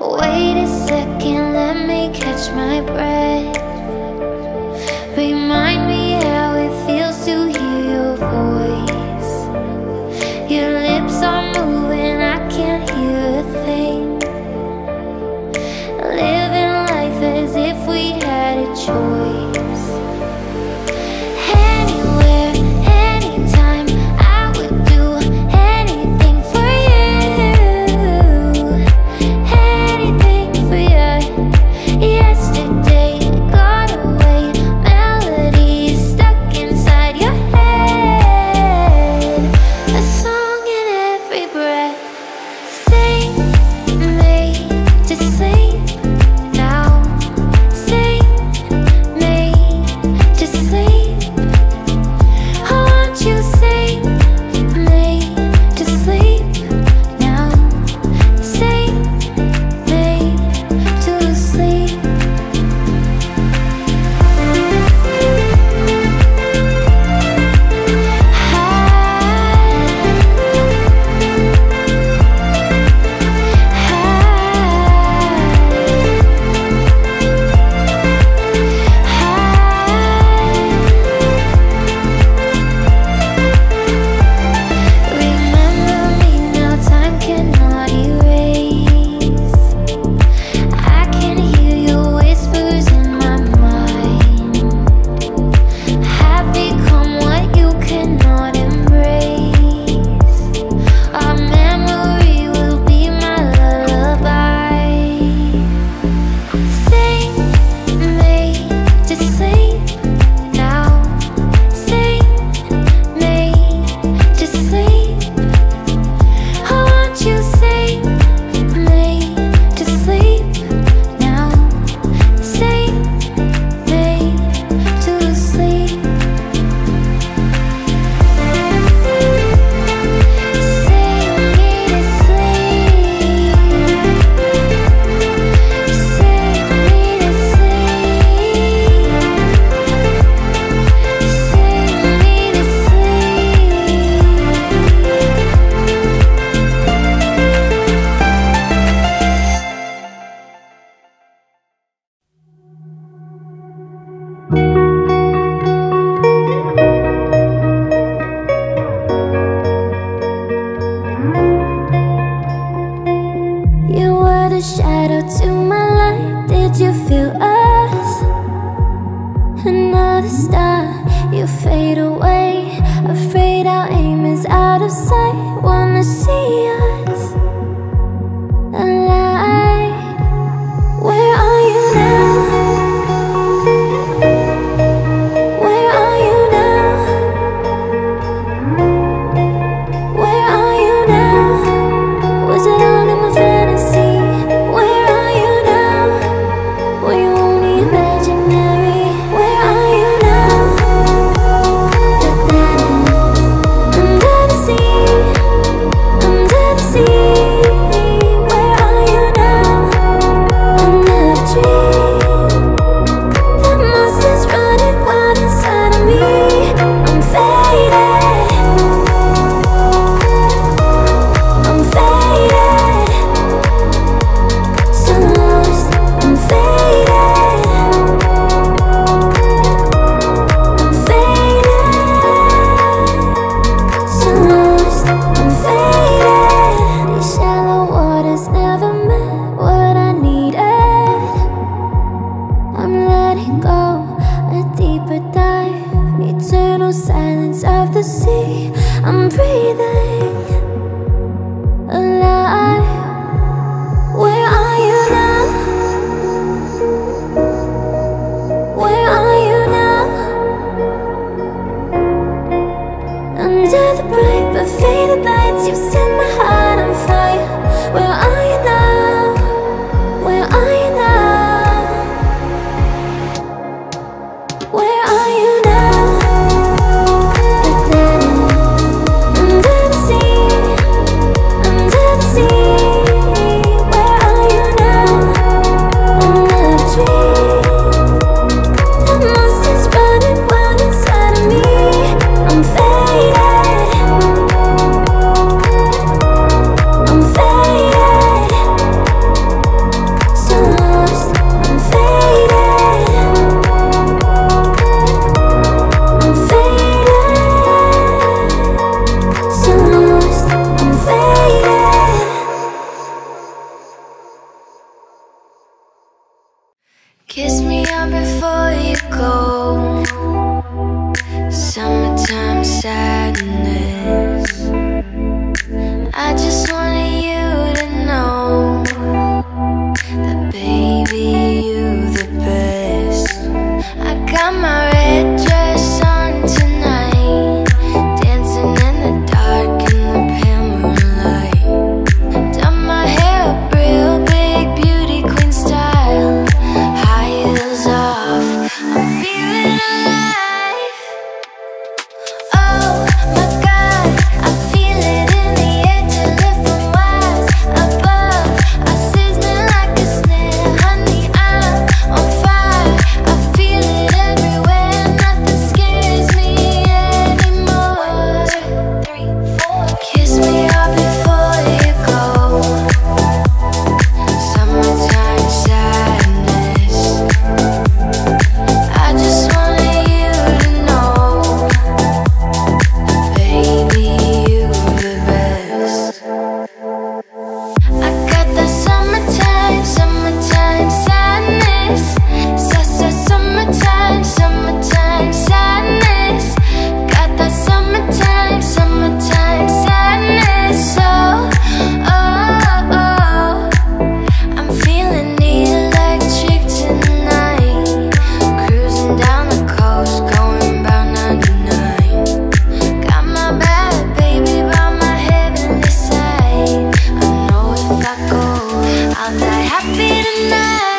Wait a second, let me catch my breath. be tonight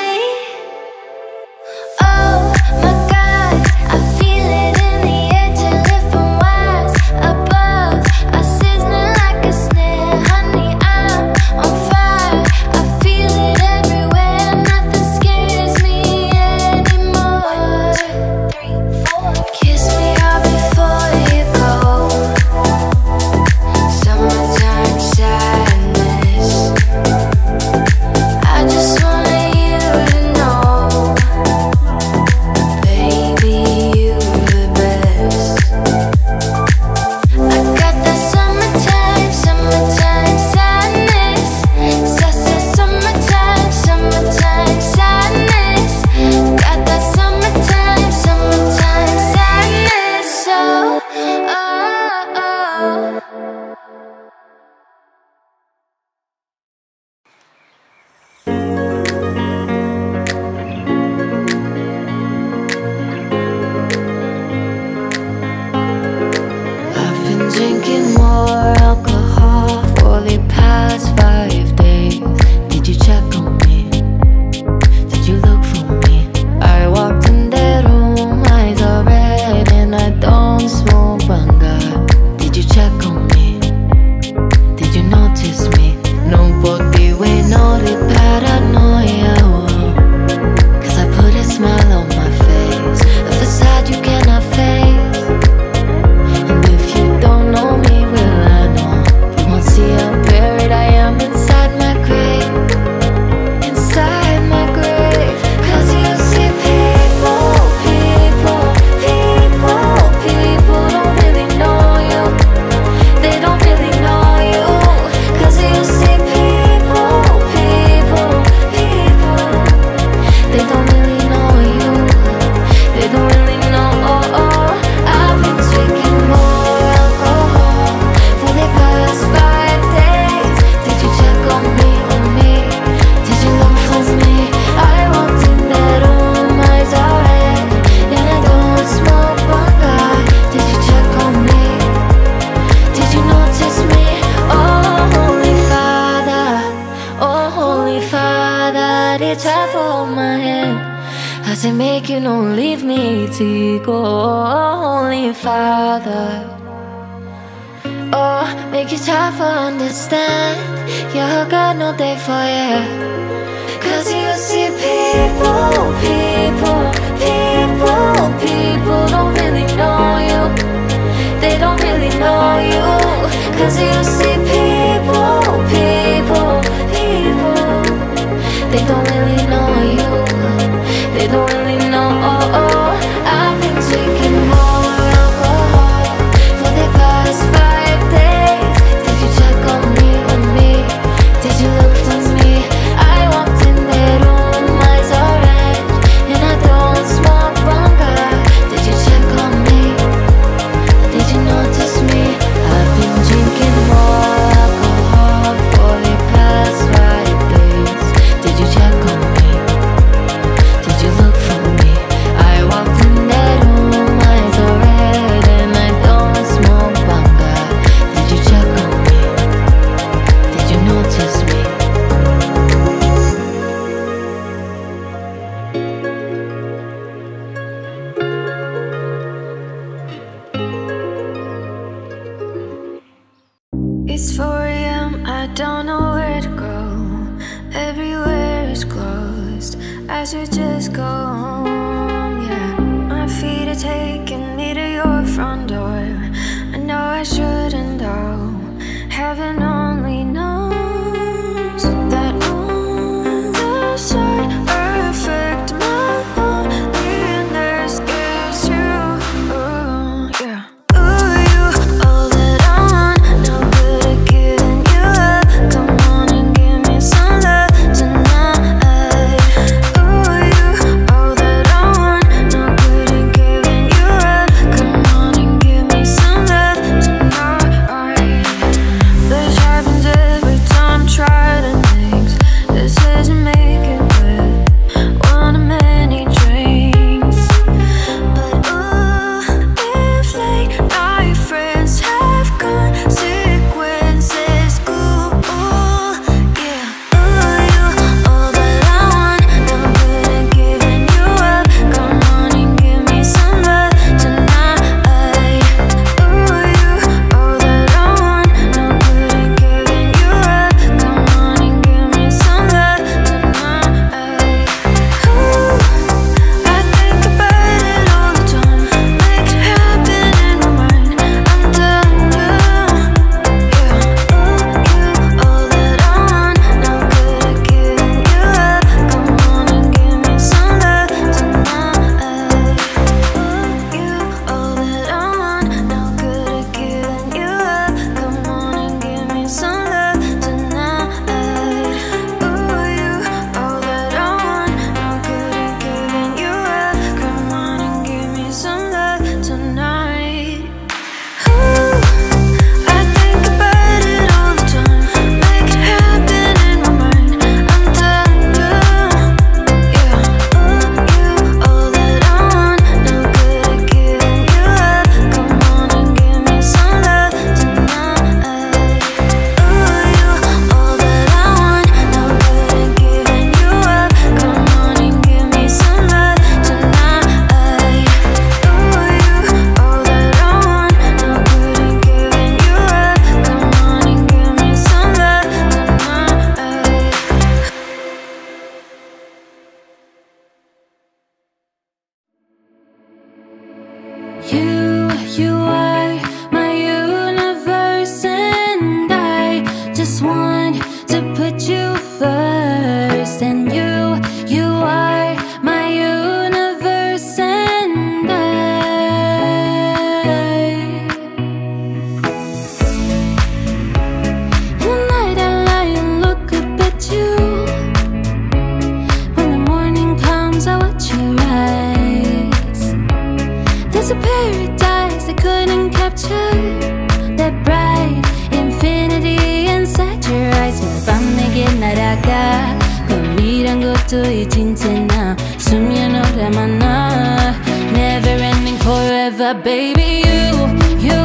eyes There's a paradise I couldn't capture. That bright infinity inside your eyes 몇밤 go to 꿈이란 것도 잊은 채나. 숨겨놓으라만 나. Never ending forever baby. You, you.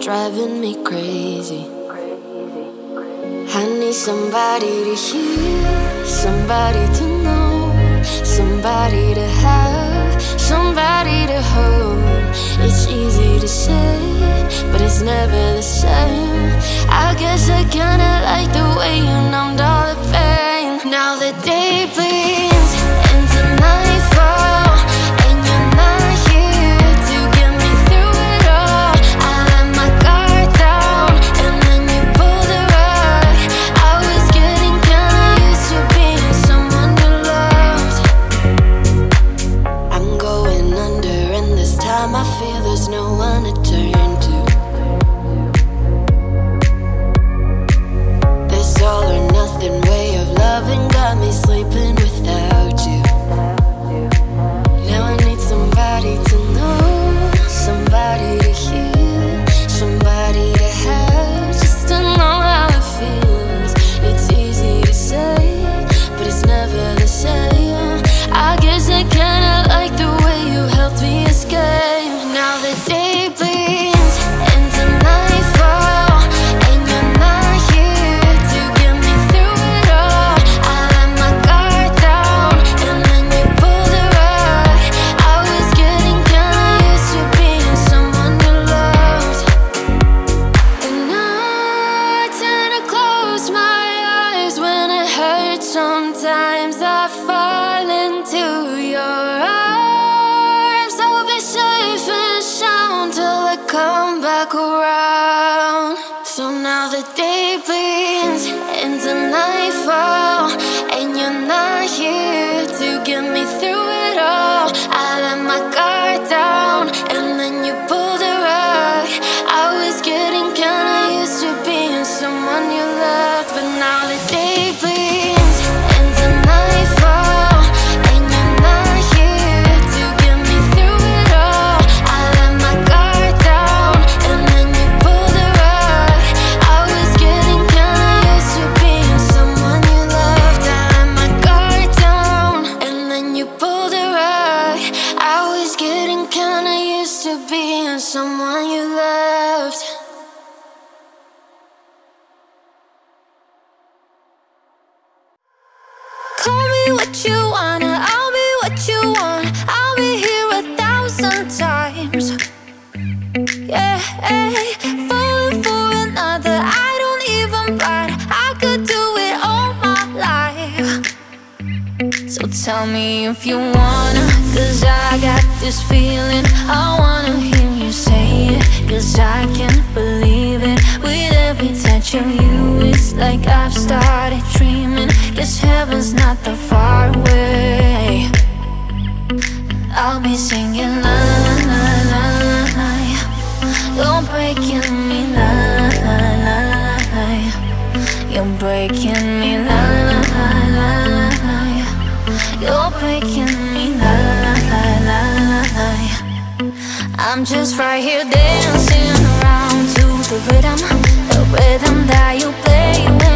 driving me crazy. I need somebody to hear, somebody to know, somebody to have, somebody to hold. It's easy to say, but it's never the same. I guess I kinda like the way you numbed all the pain. Now the day bleeds. if you wanna Cause I got this feeling. I wanna hear you say it Cause I can't believe it. With every touch of you It's like I've started dreaming. Cause heaven's not that far away. I'll be singing la la la la la. La Don't break in me la la la la la. You're breaking I'm just right here dancing around to the rhythm The rhythm that you play with.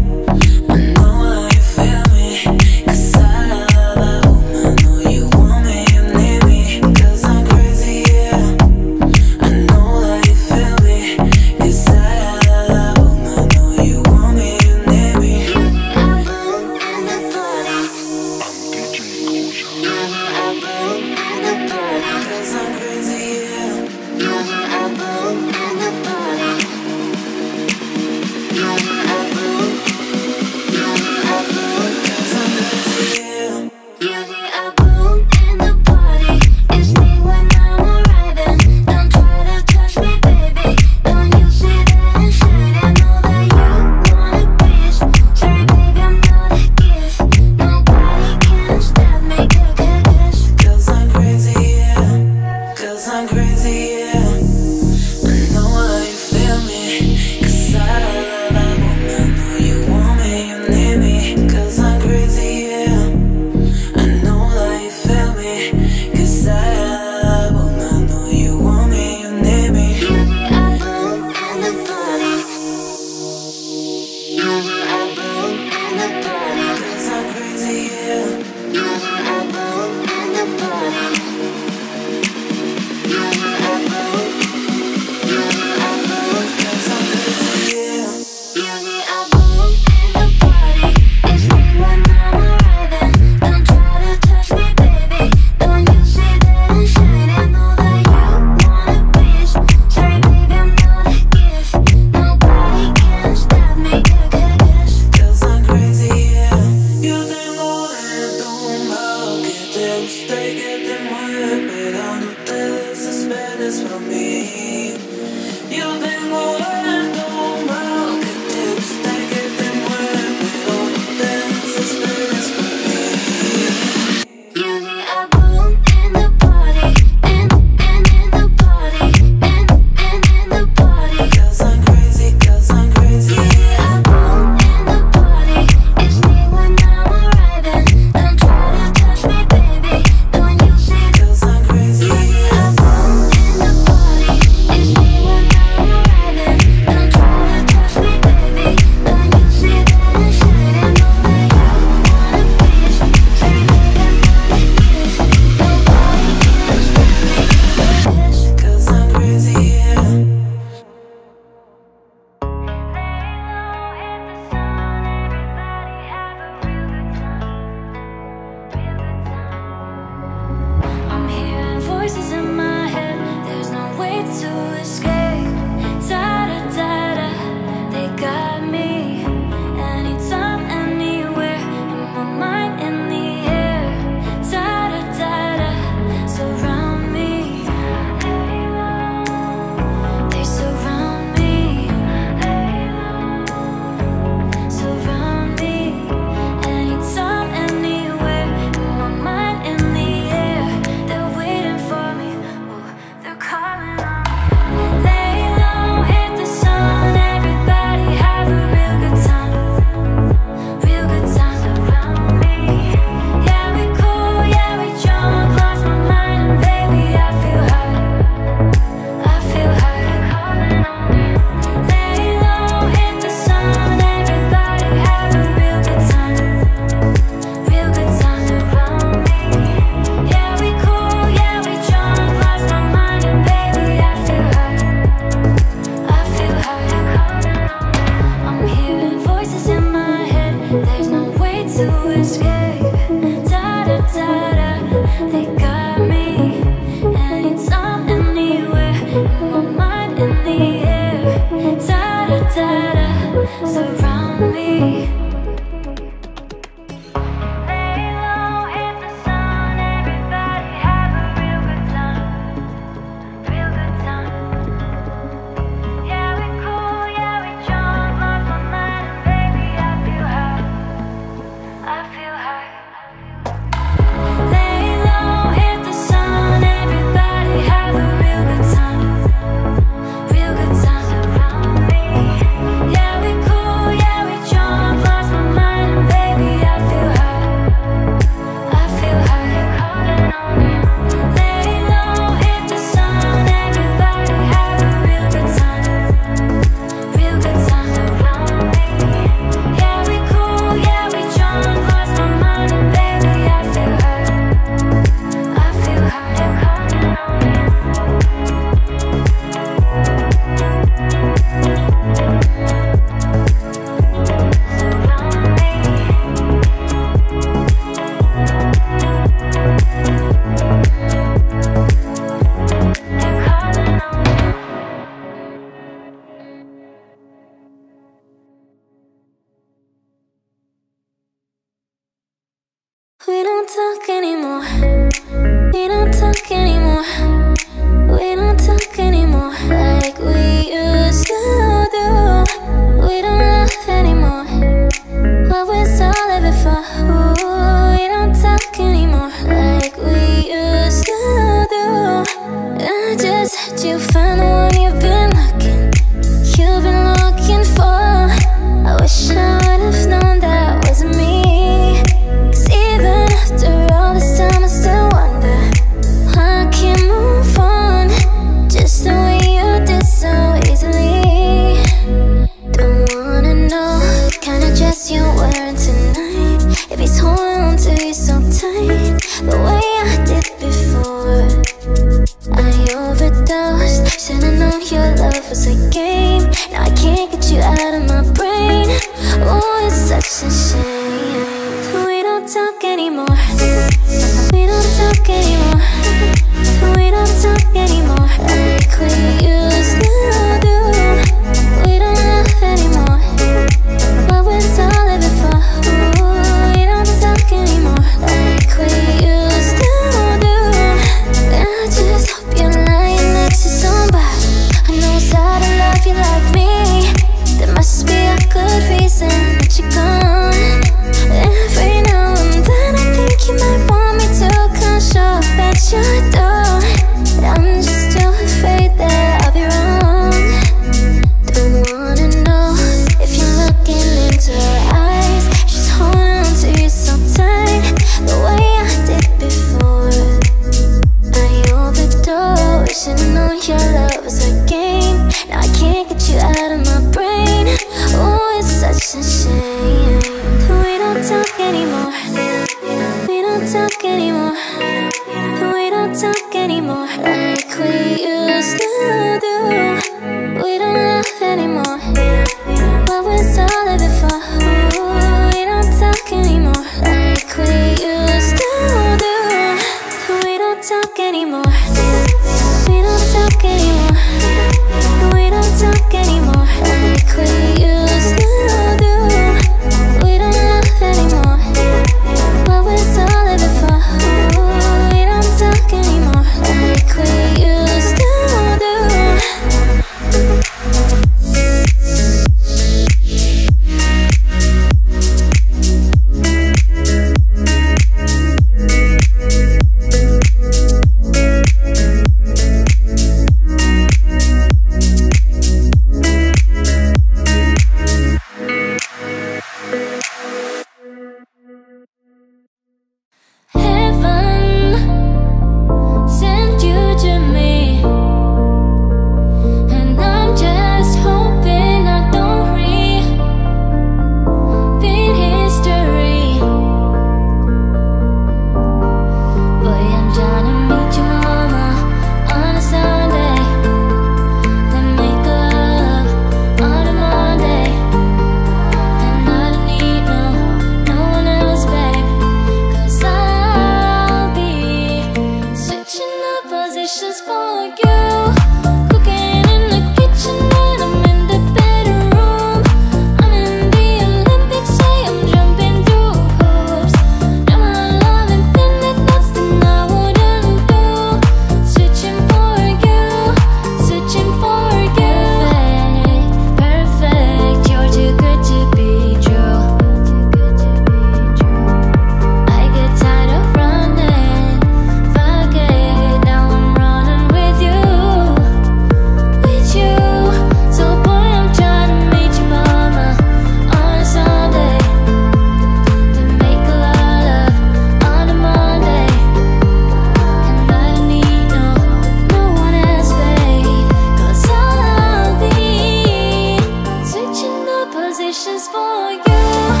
wishes for you.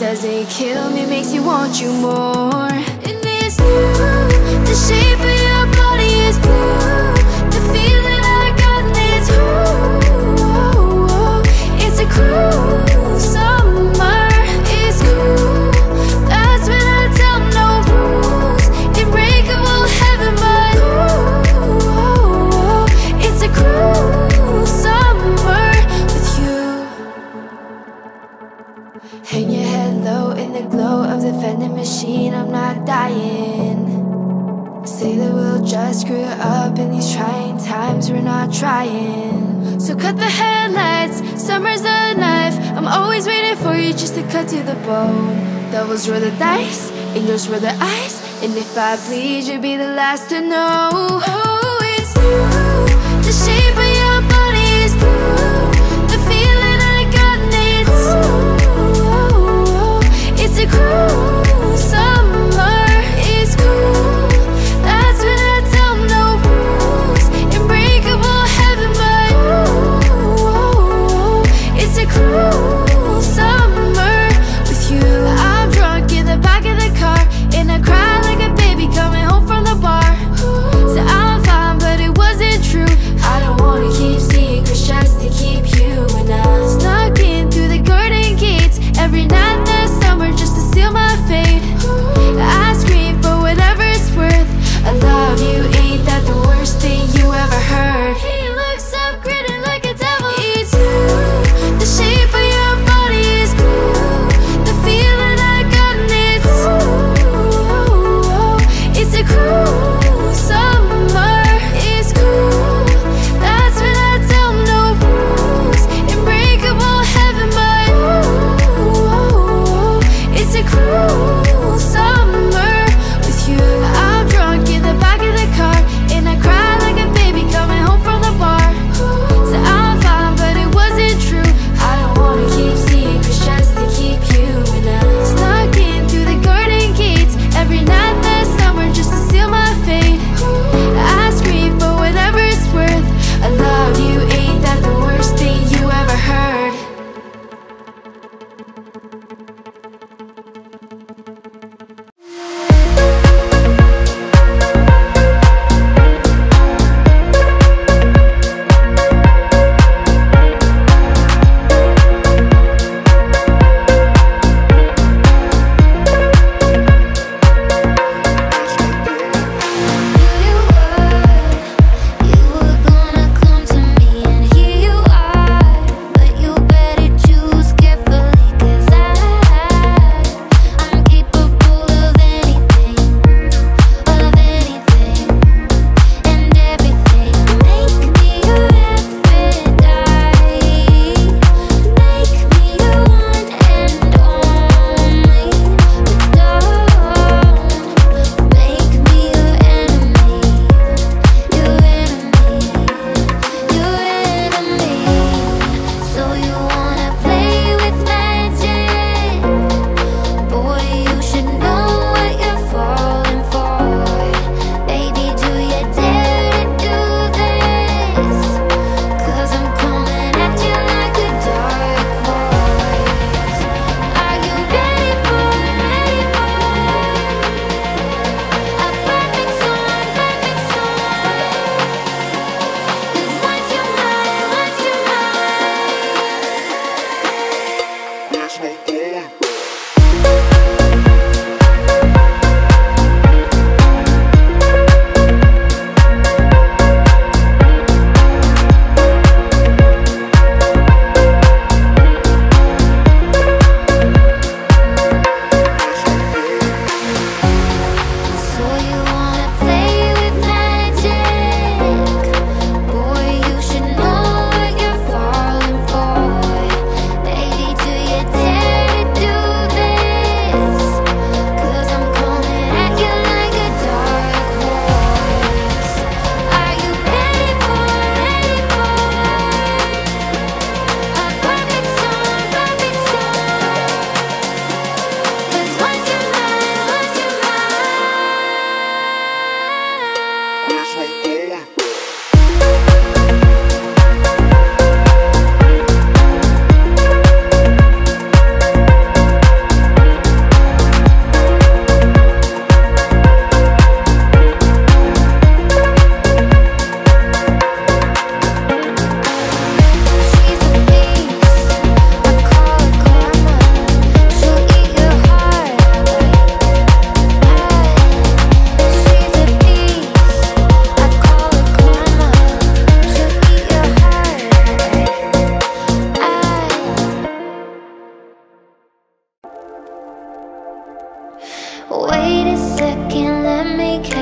Does it kill me, makes you want you more? Just roll the eyes, and if I please, you'll be the last to know.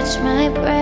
Catch my breath.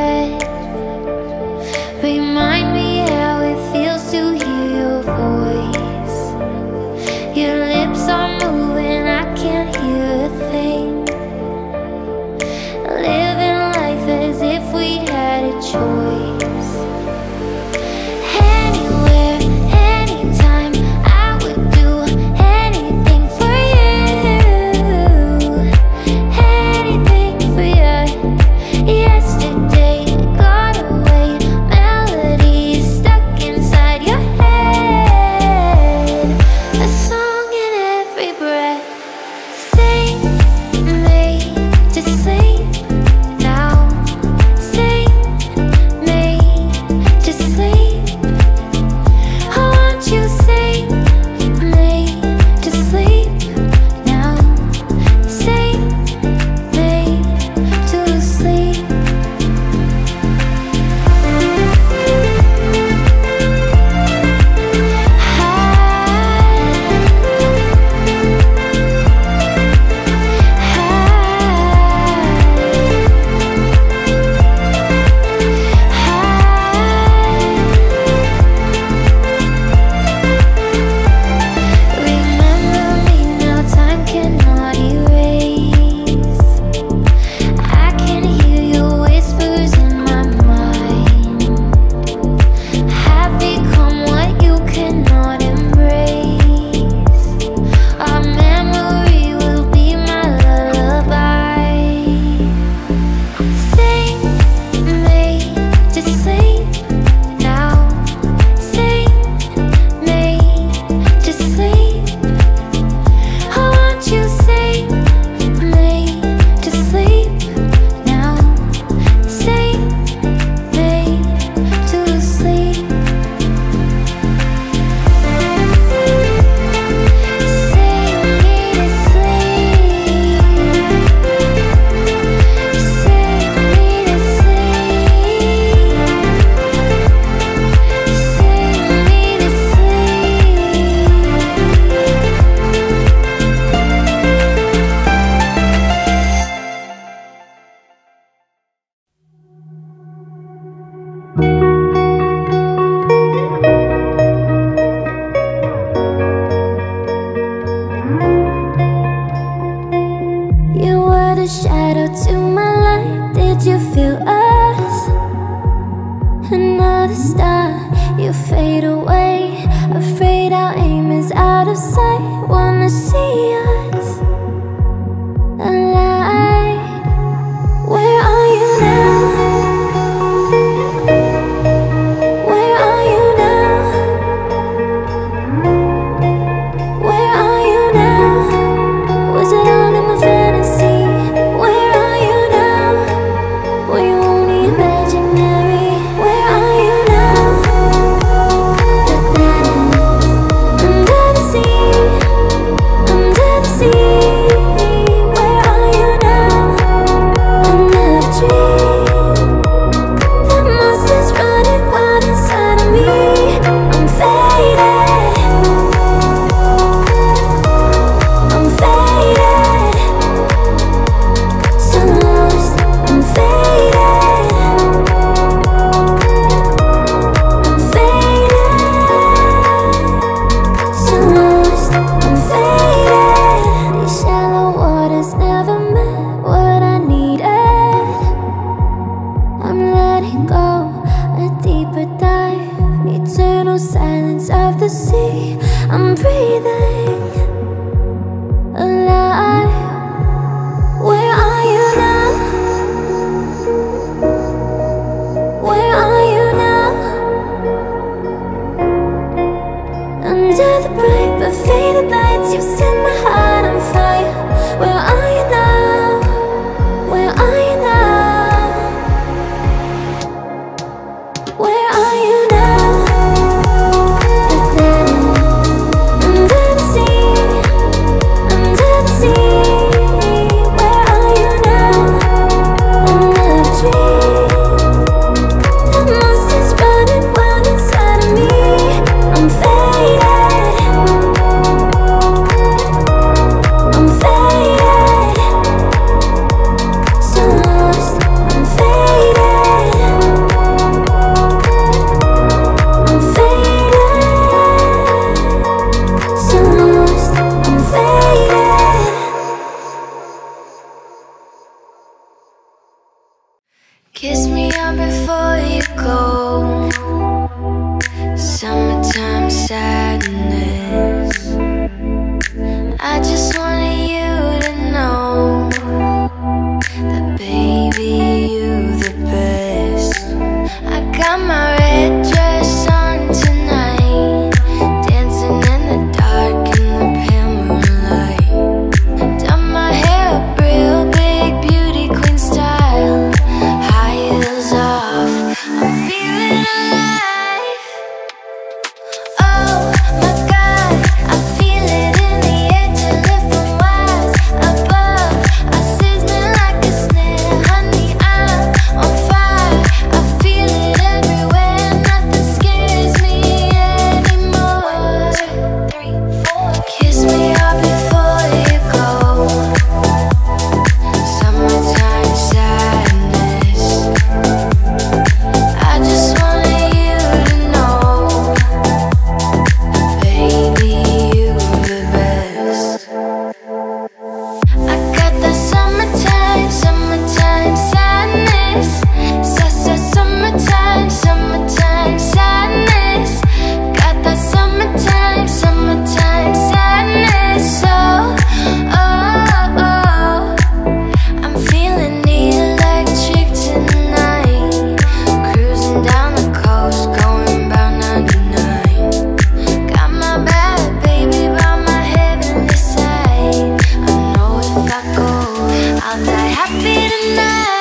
fit in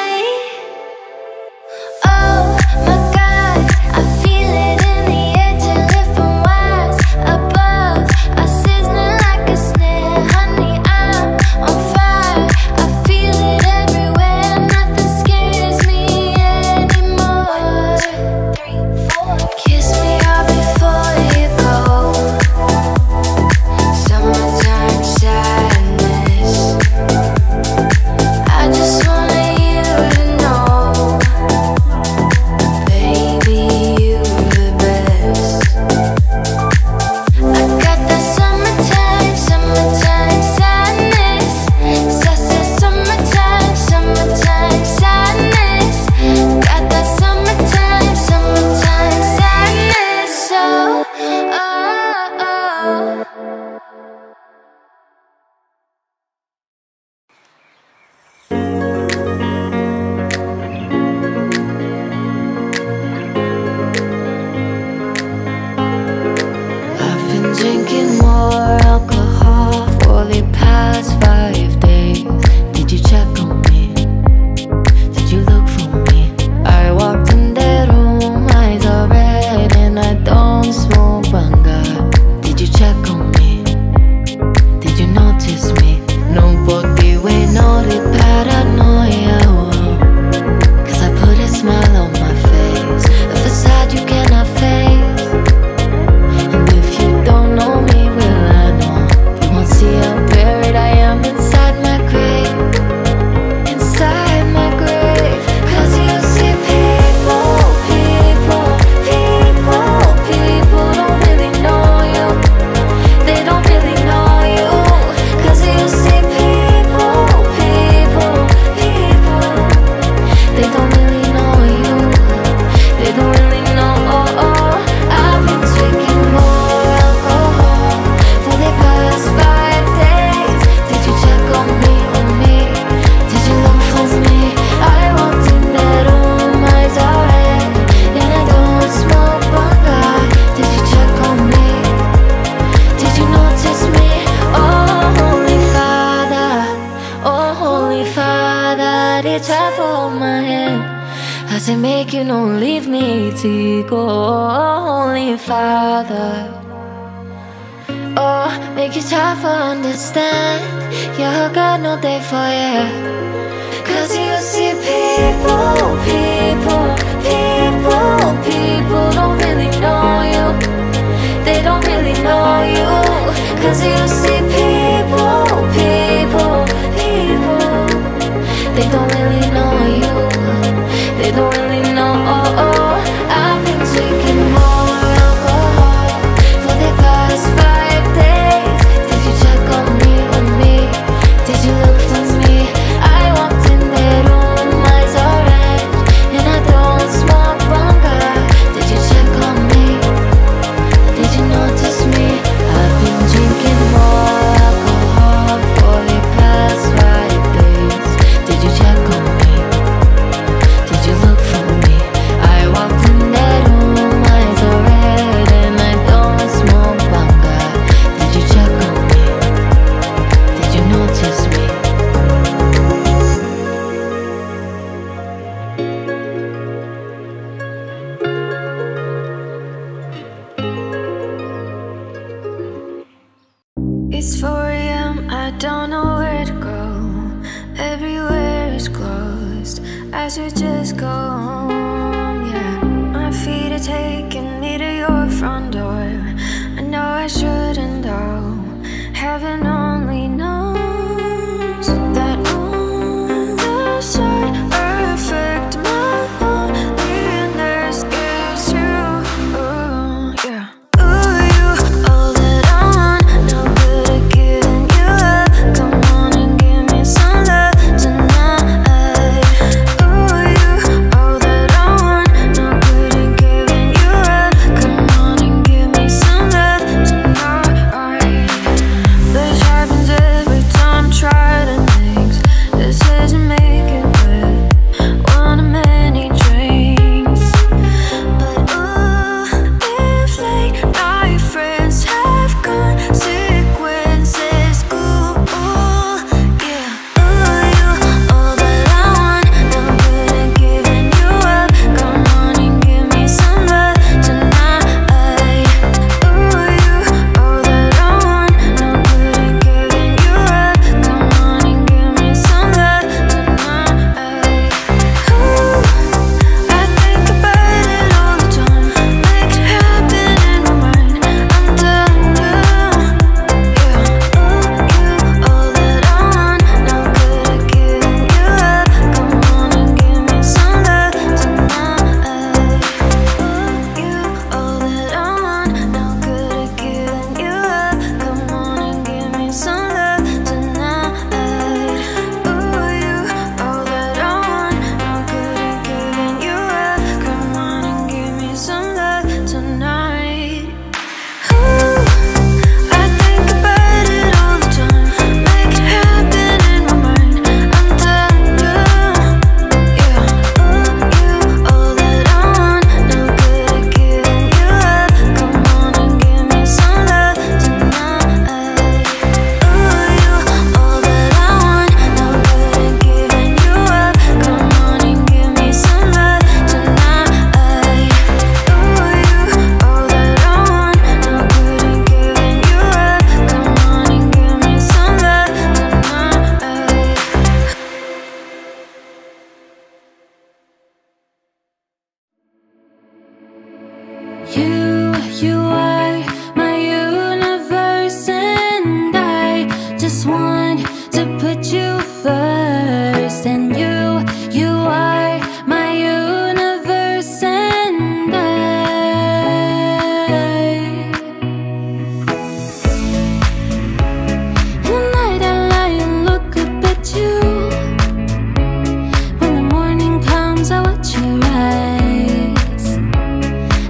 eyes.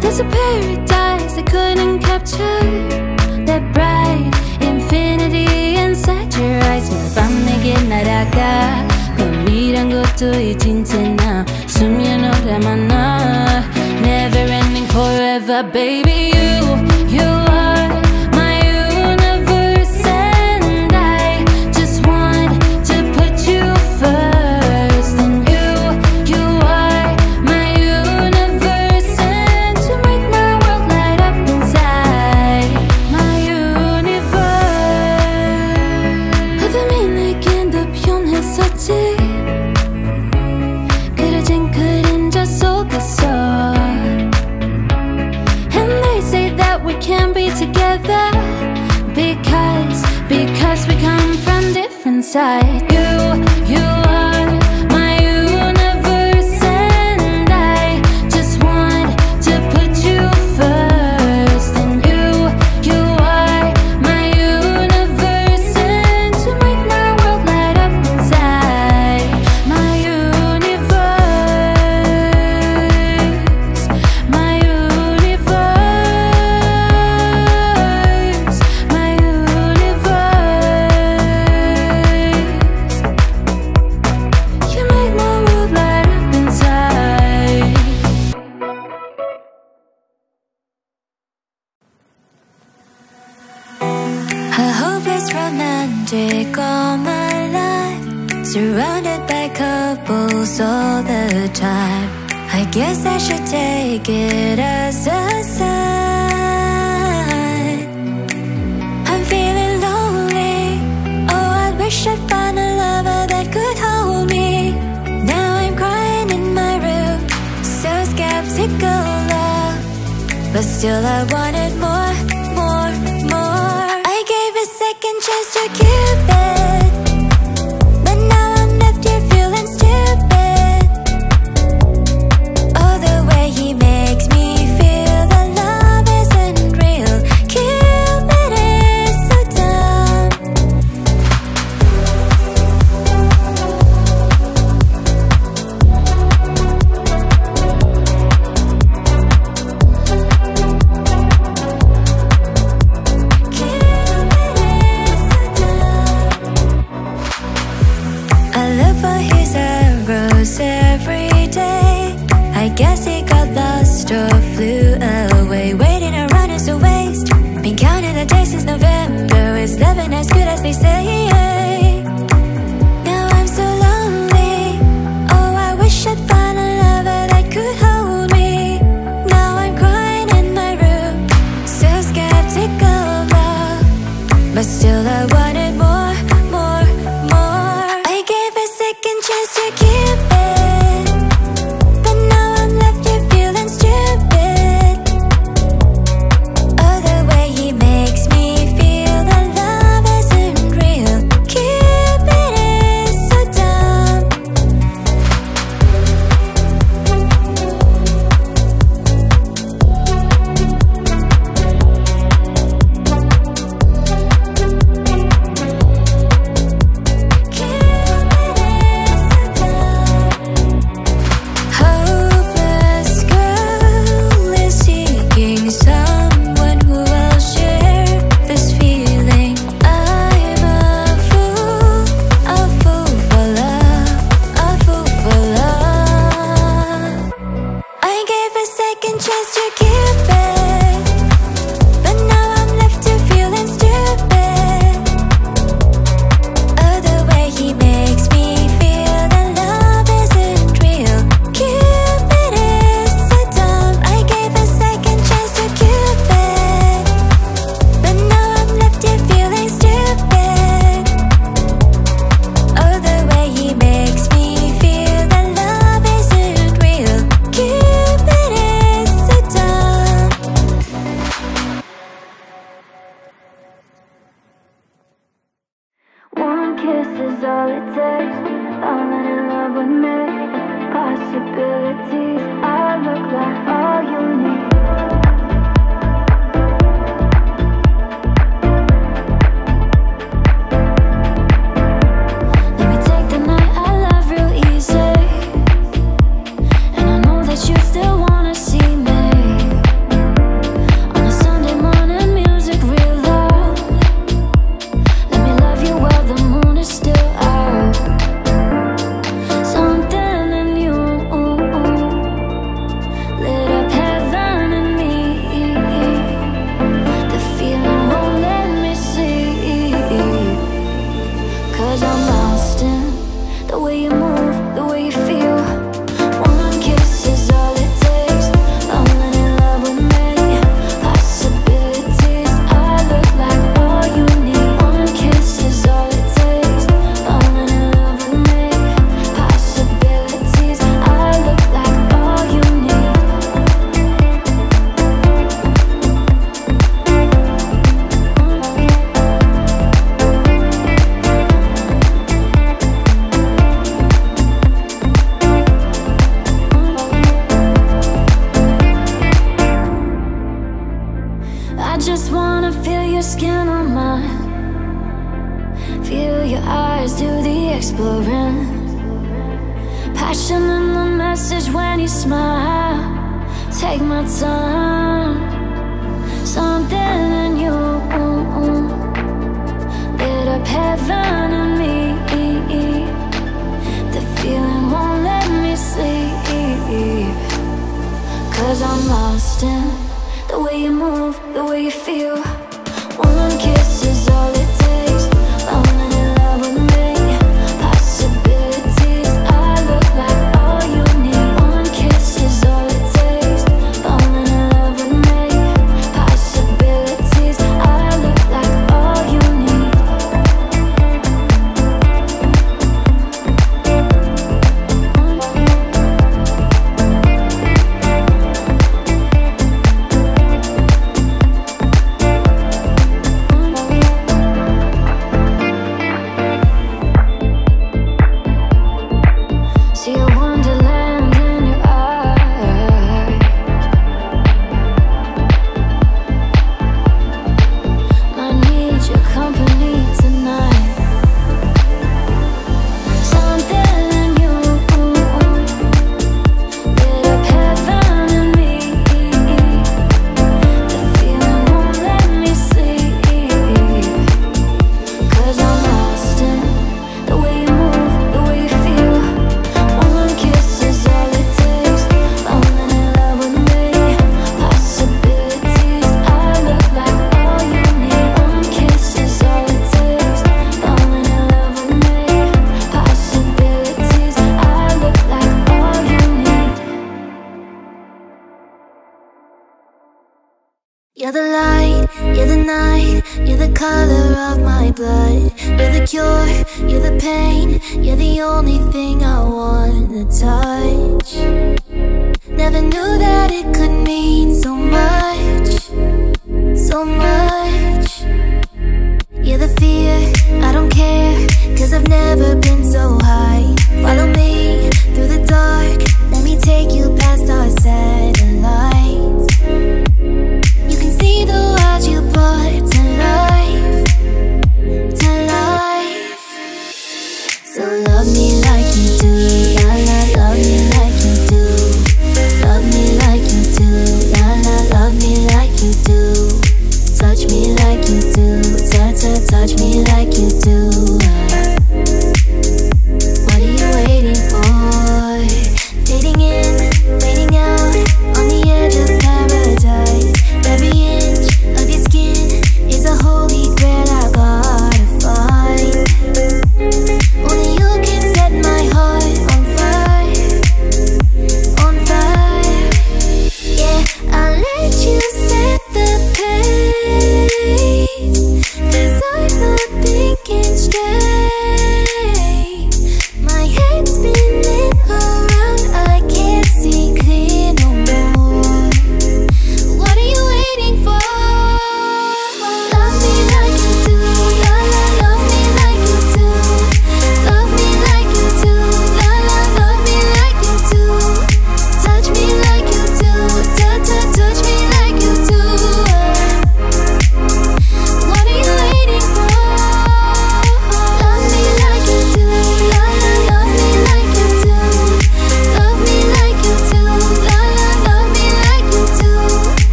There's a paradise I couldn't capture. That bright infinity inside your eyes. 몇 밤 내게 날아가. 꿈이란 것도 이진짜 나. 숨이 오래만 나. Never ending forever, baby. You, you.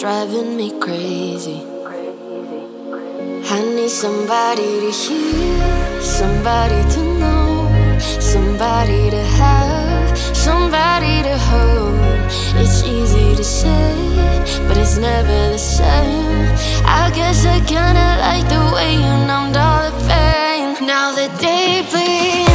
driving me crazy. I need somebody to hear, somebody to know, somebody to have, somebody to hold. It's easy to say, but it's never the same. I guess I kinda like the way you numbed all the pain. Now the day bleeds.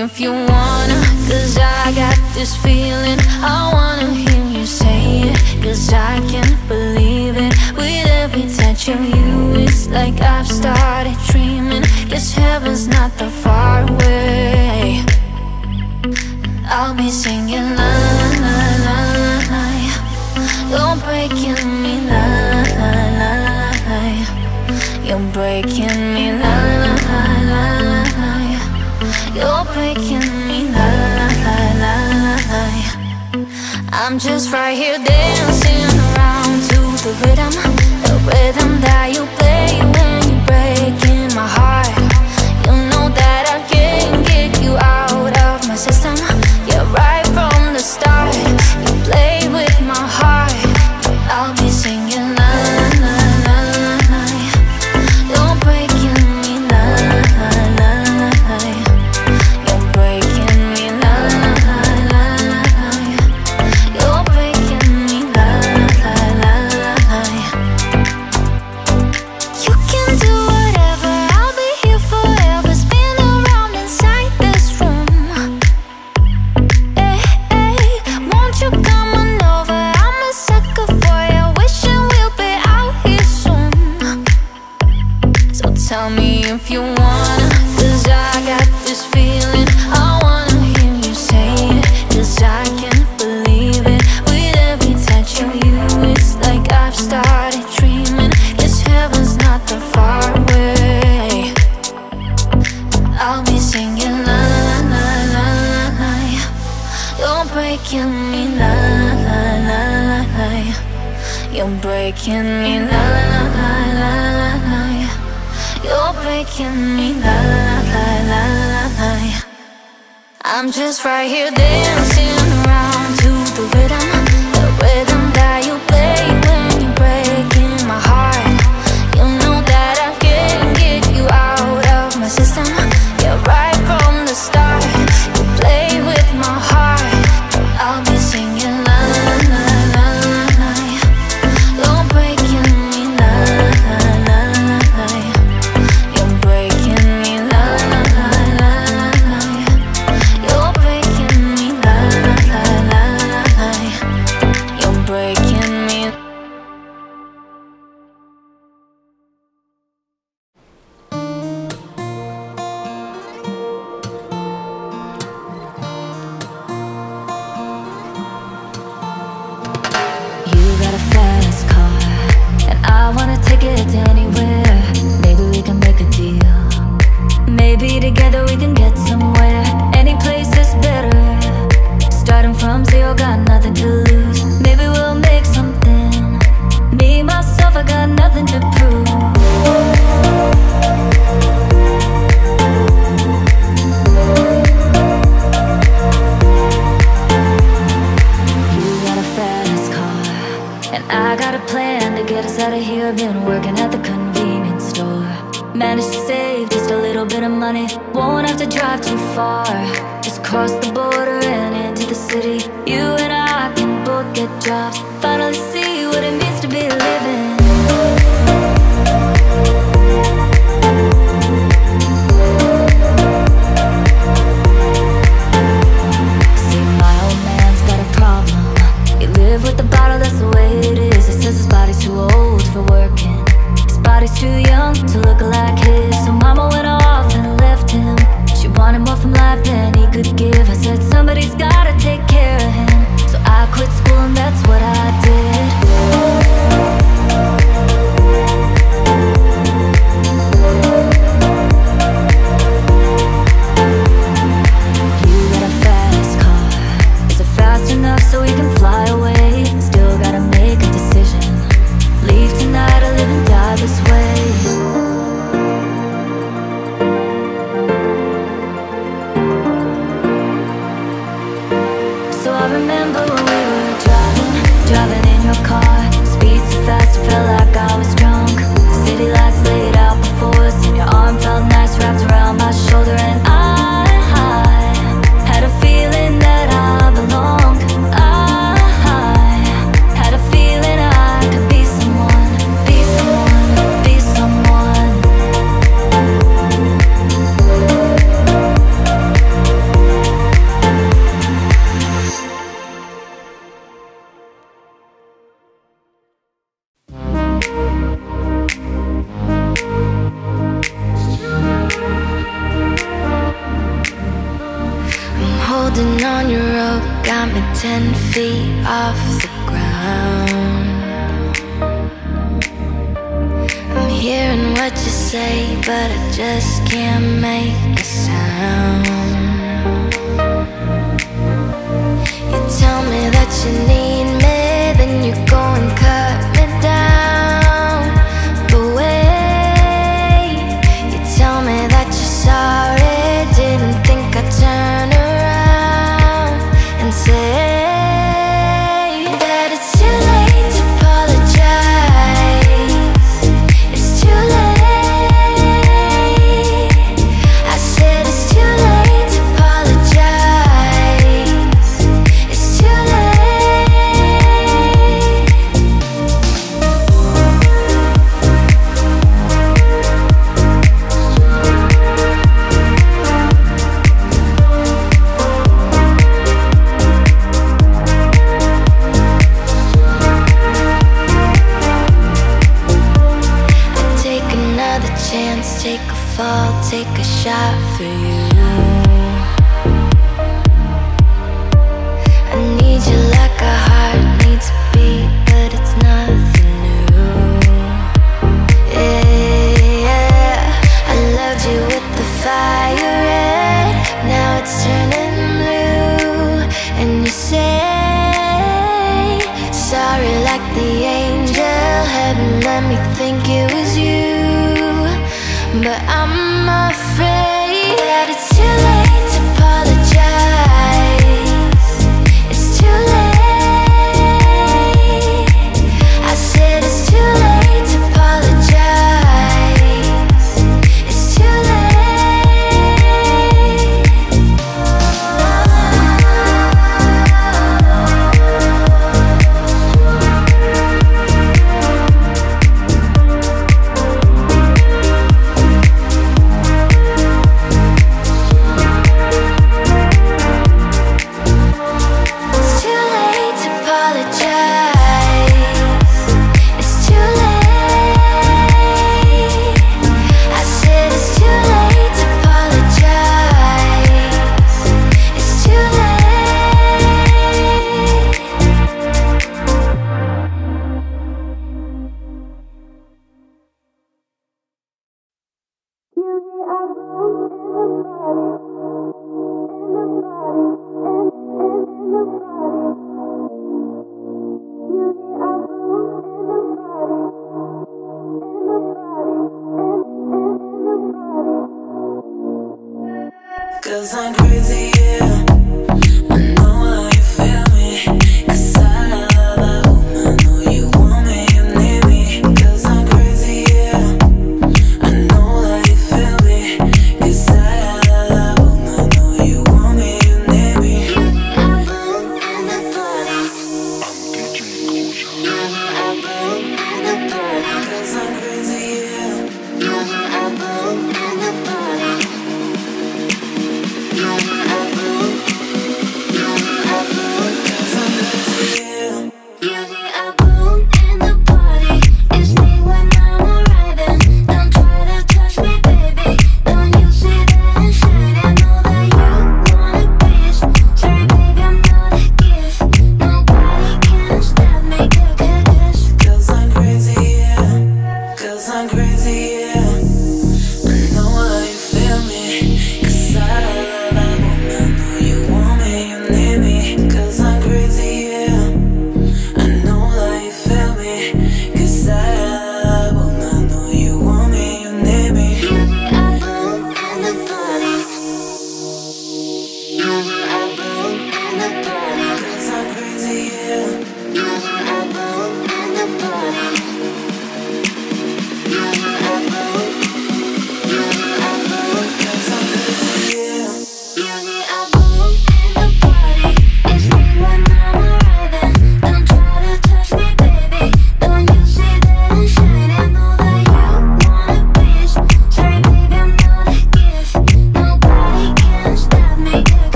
if you wanna Cause I got this feeling. I wanna hear you say it Cause I can't believe it. With every touch of you It's like I've started dreaming. Guess heaven's not that far away. I'll be singing la la la la la. La You're breaking me la la la la la. You're breaking I'm just right here dancing around to the rhythm The rhythm that you play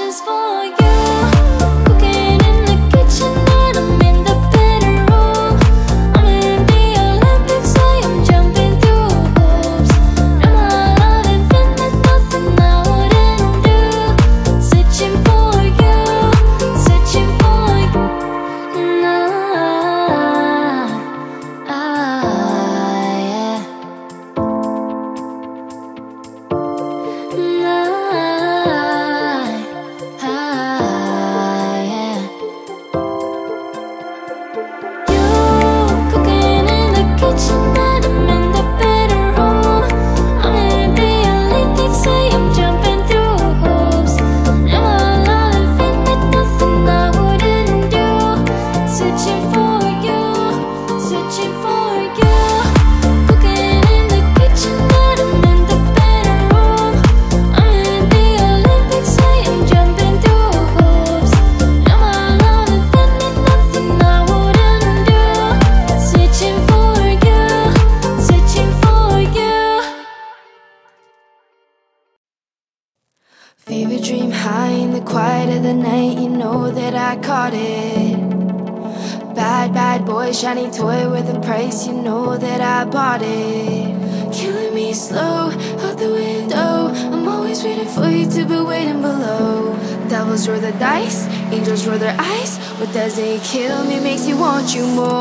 Just for you. does it kill me? Makes me want you more.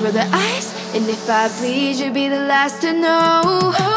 roll the eyes, and if I bleed, you'll be the last to know.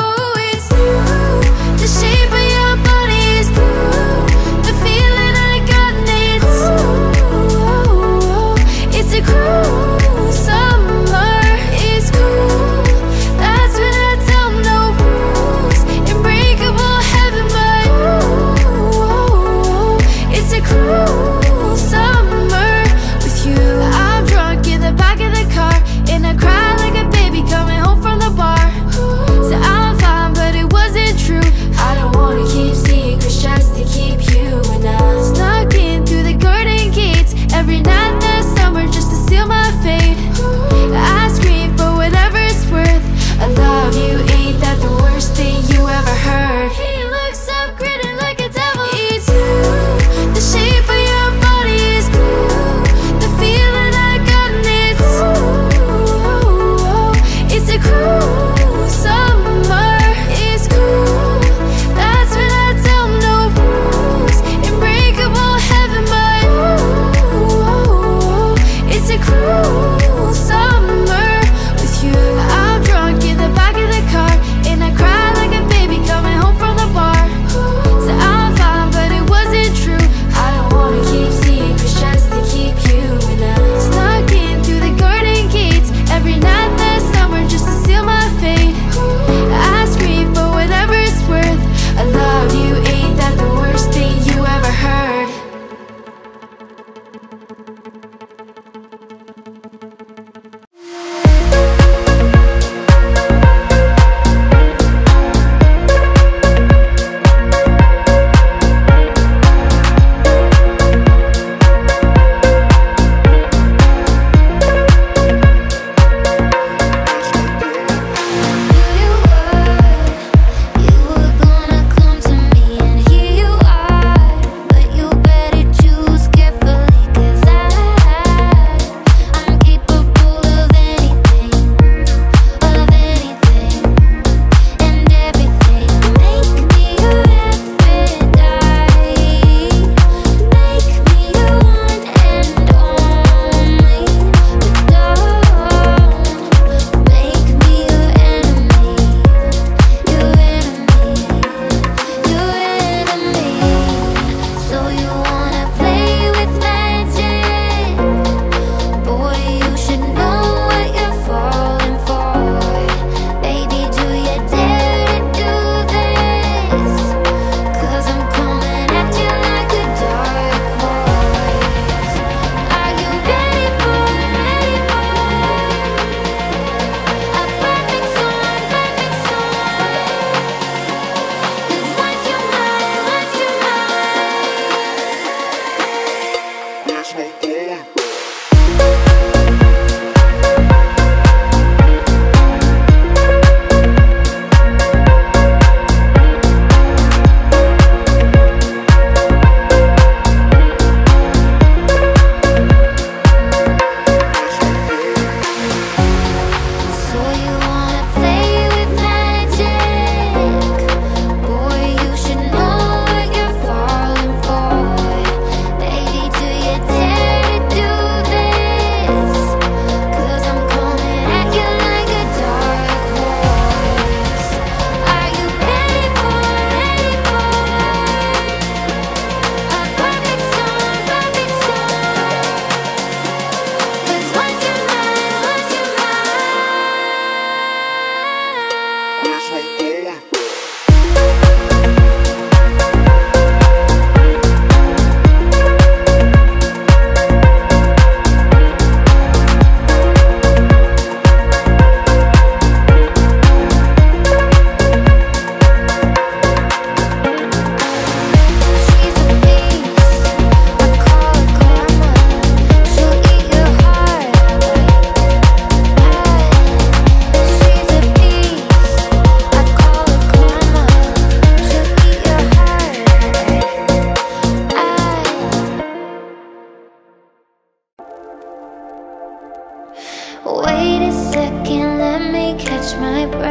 my breath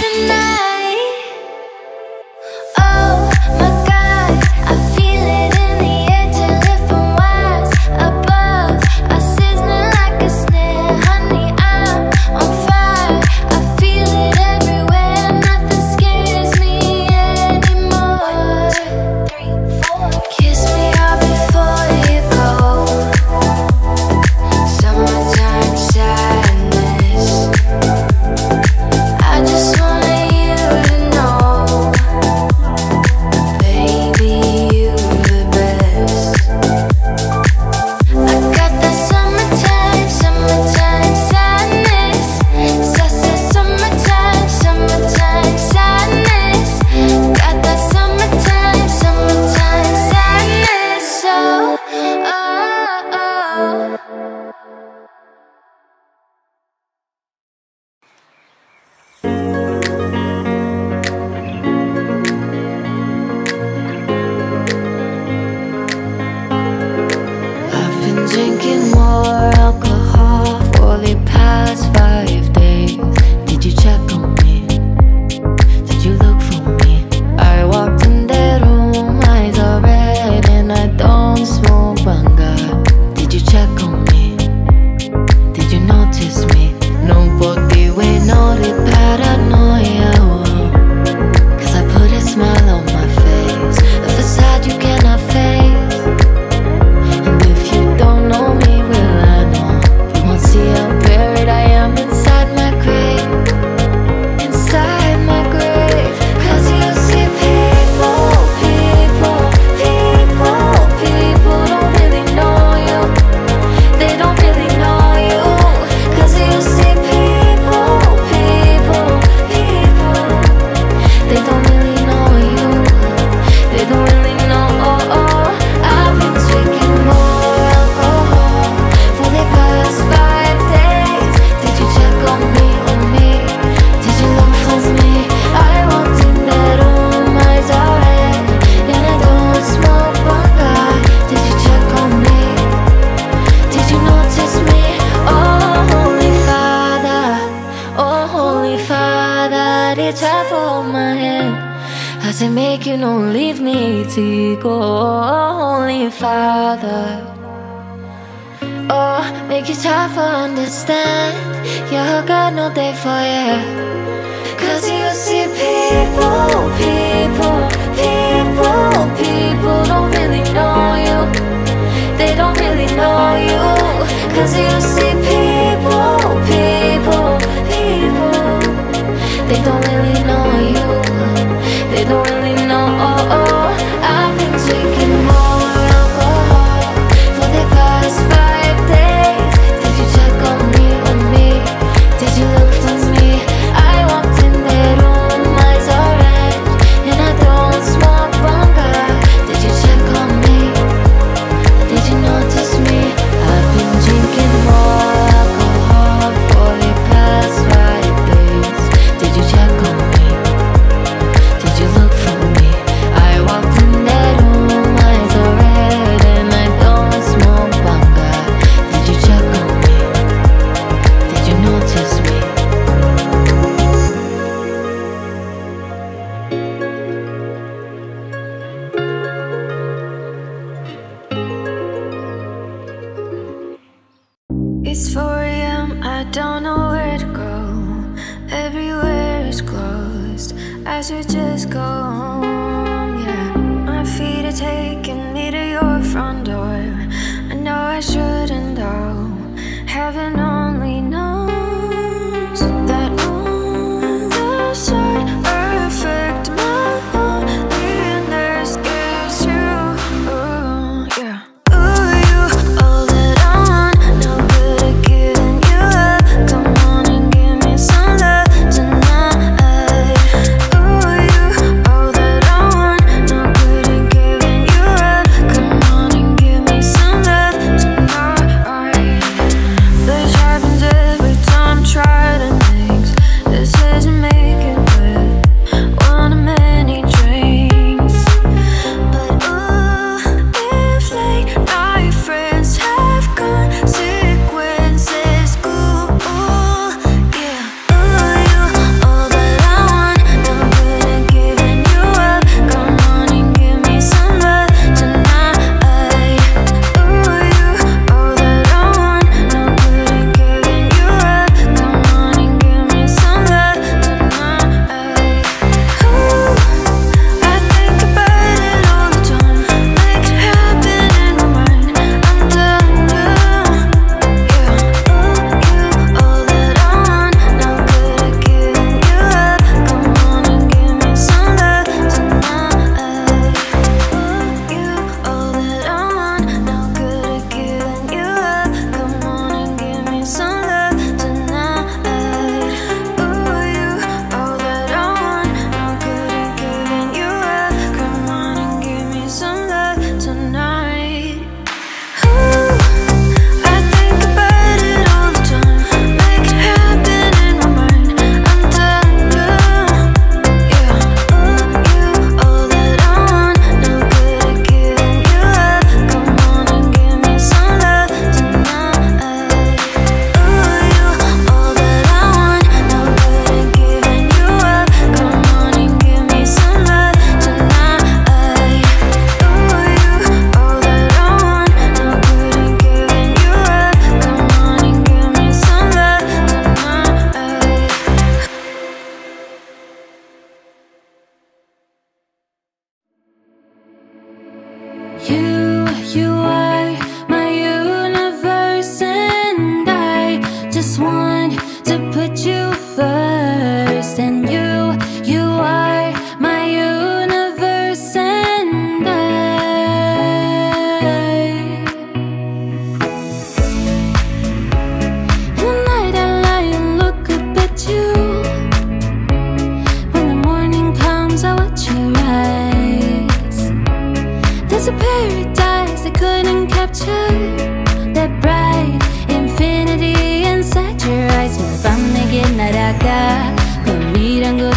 tonight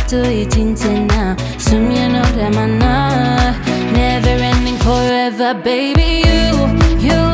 To 18, 10 now Soon you know that my nah Never ending forever, baby. You, you.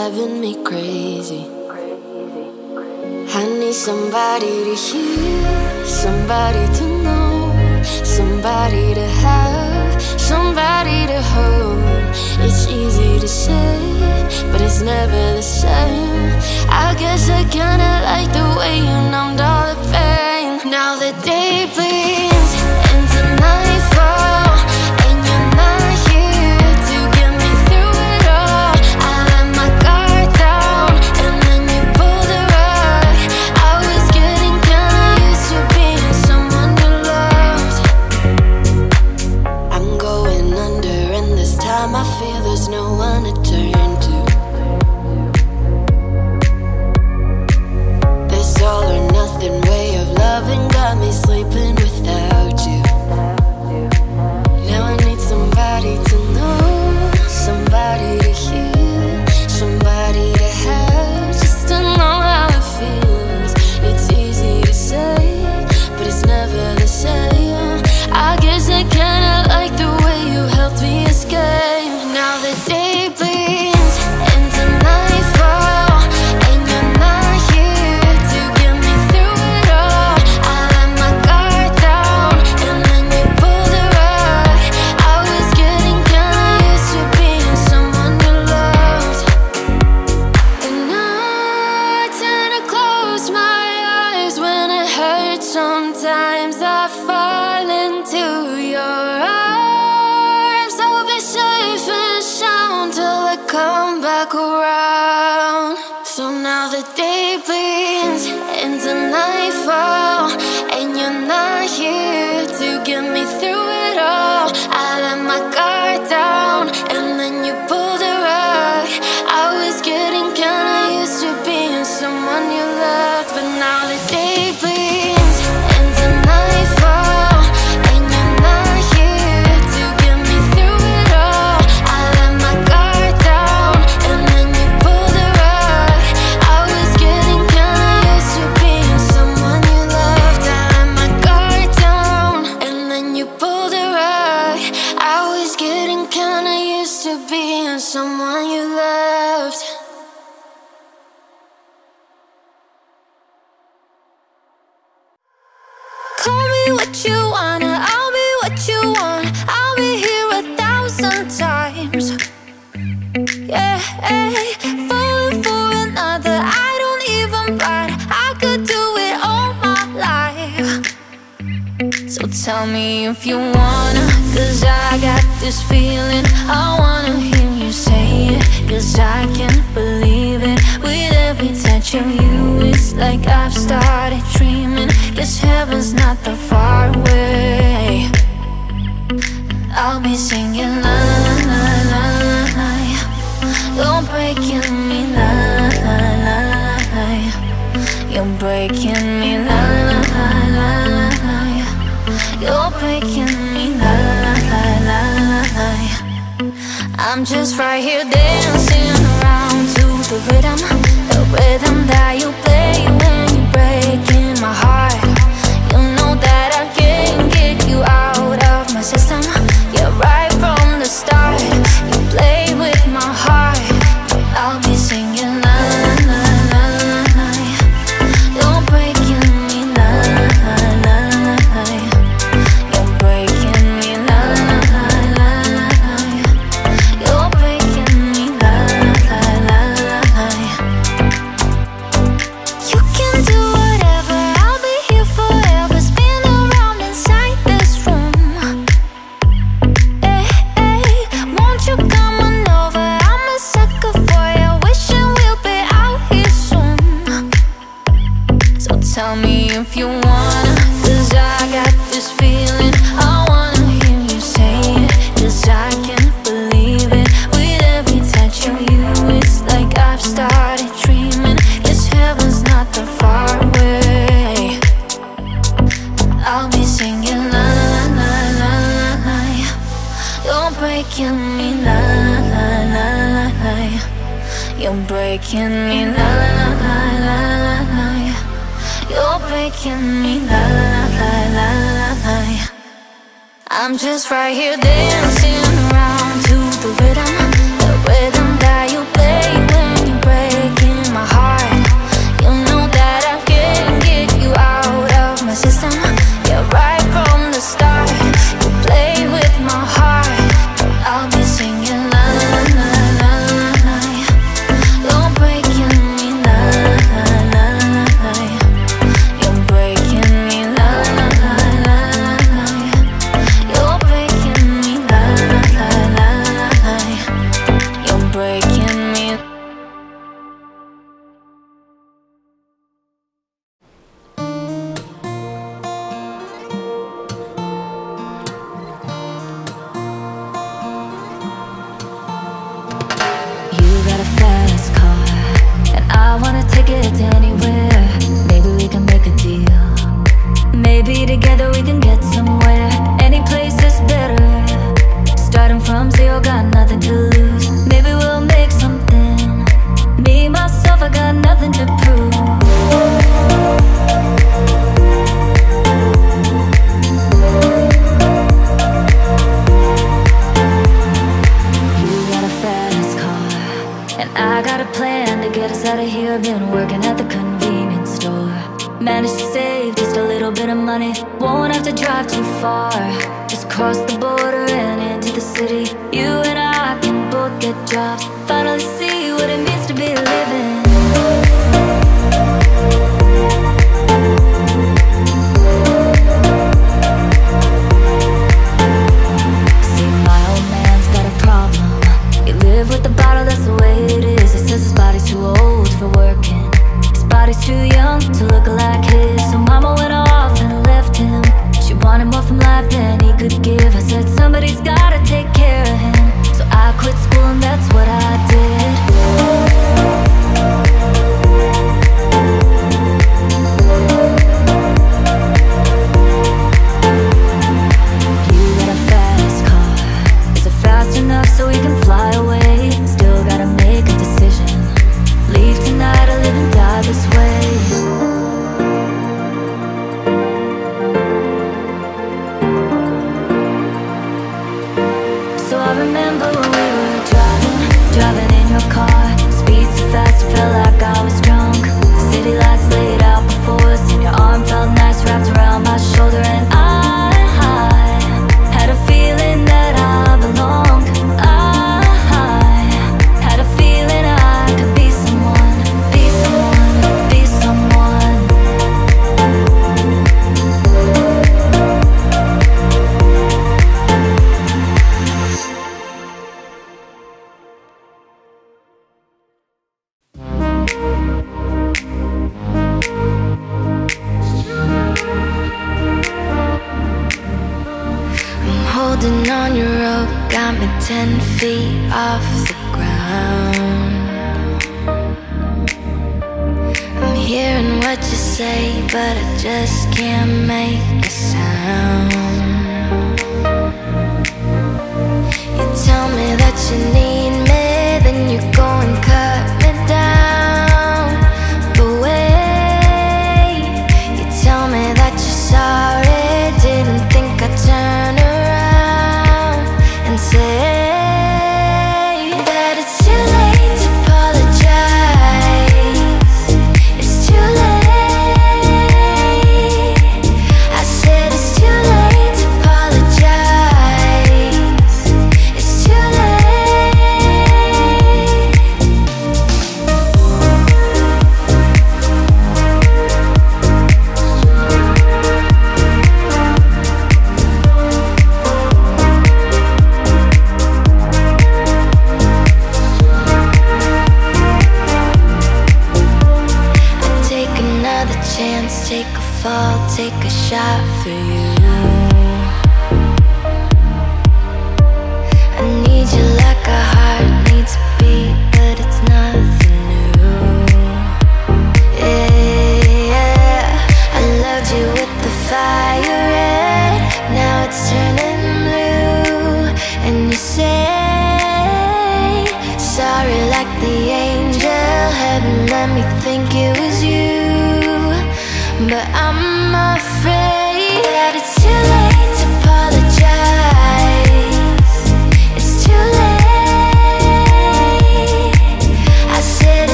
driving me crazy. I need somebody to hear, somebody to know, somebody to have, somebody to hold. It's easy to say, but it's never the same. I guess I kinda like the way you numbed all the pain. Now the day bleeds. if you wanna Cause I got this feeling. I wanna hear you say it Cause I can't believe it. With every touch of you It's like I've started dreaming. Guess heaven's not that far away. I'll be singing la la la la la. La Don't break in me la la la la la. You're breaking I'm just right here dancing around to the rhythm, the rhythm that you play.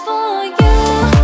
for you.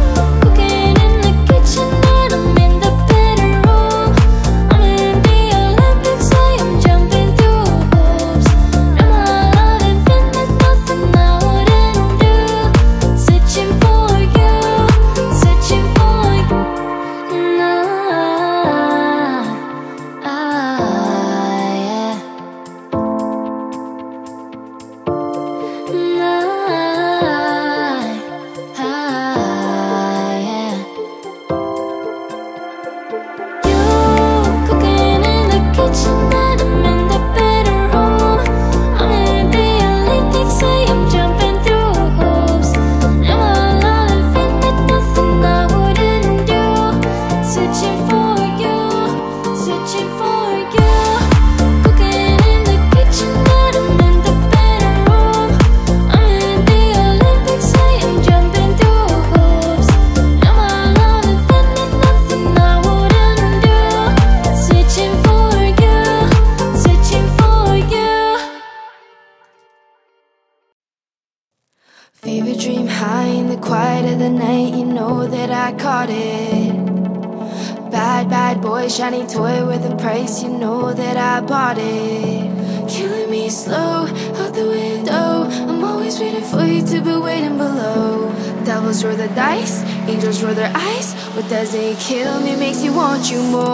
Does it kill me? Makes you want you more.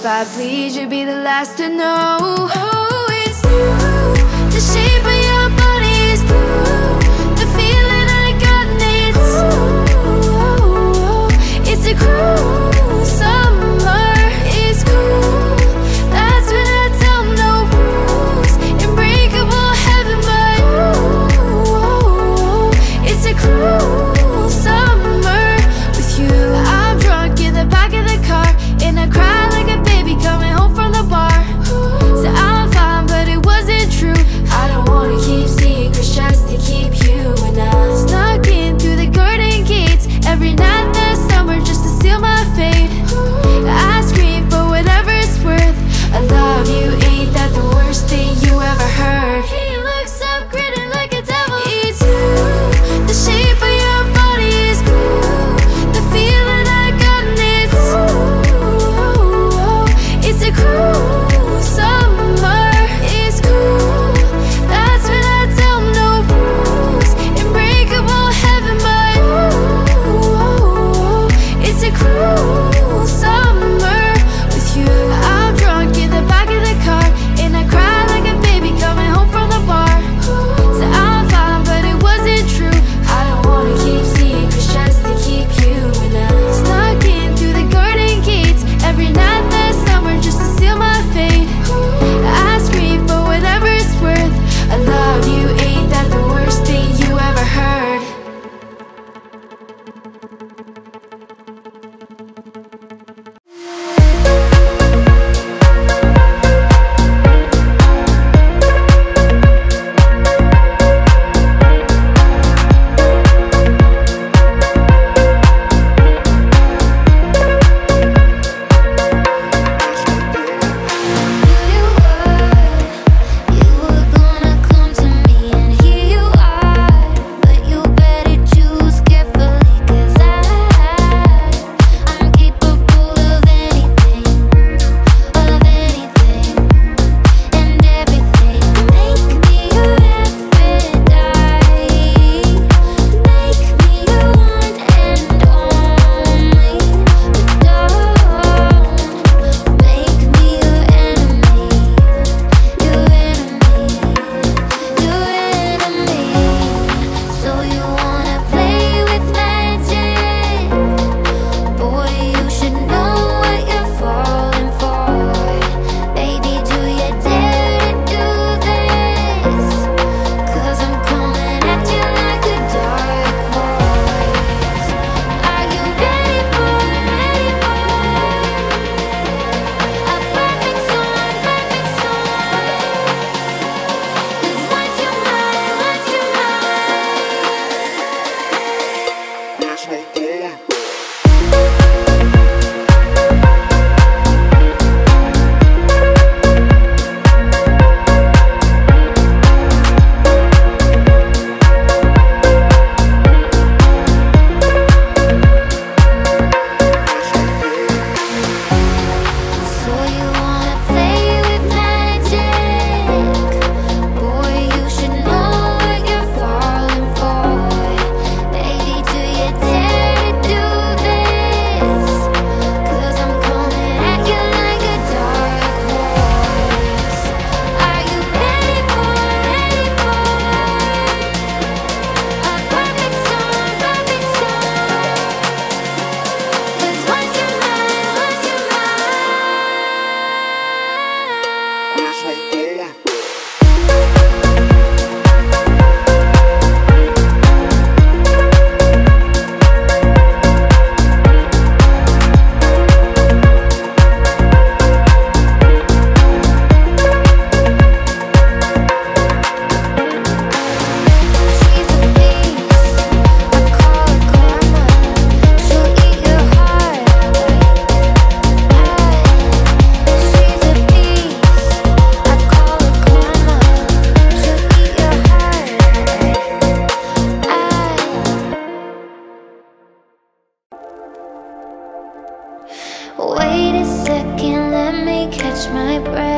If I please, you, be the last to know. My breath.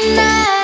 Tonight.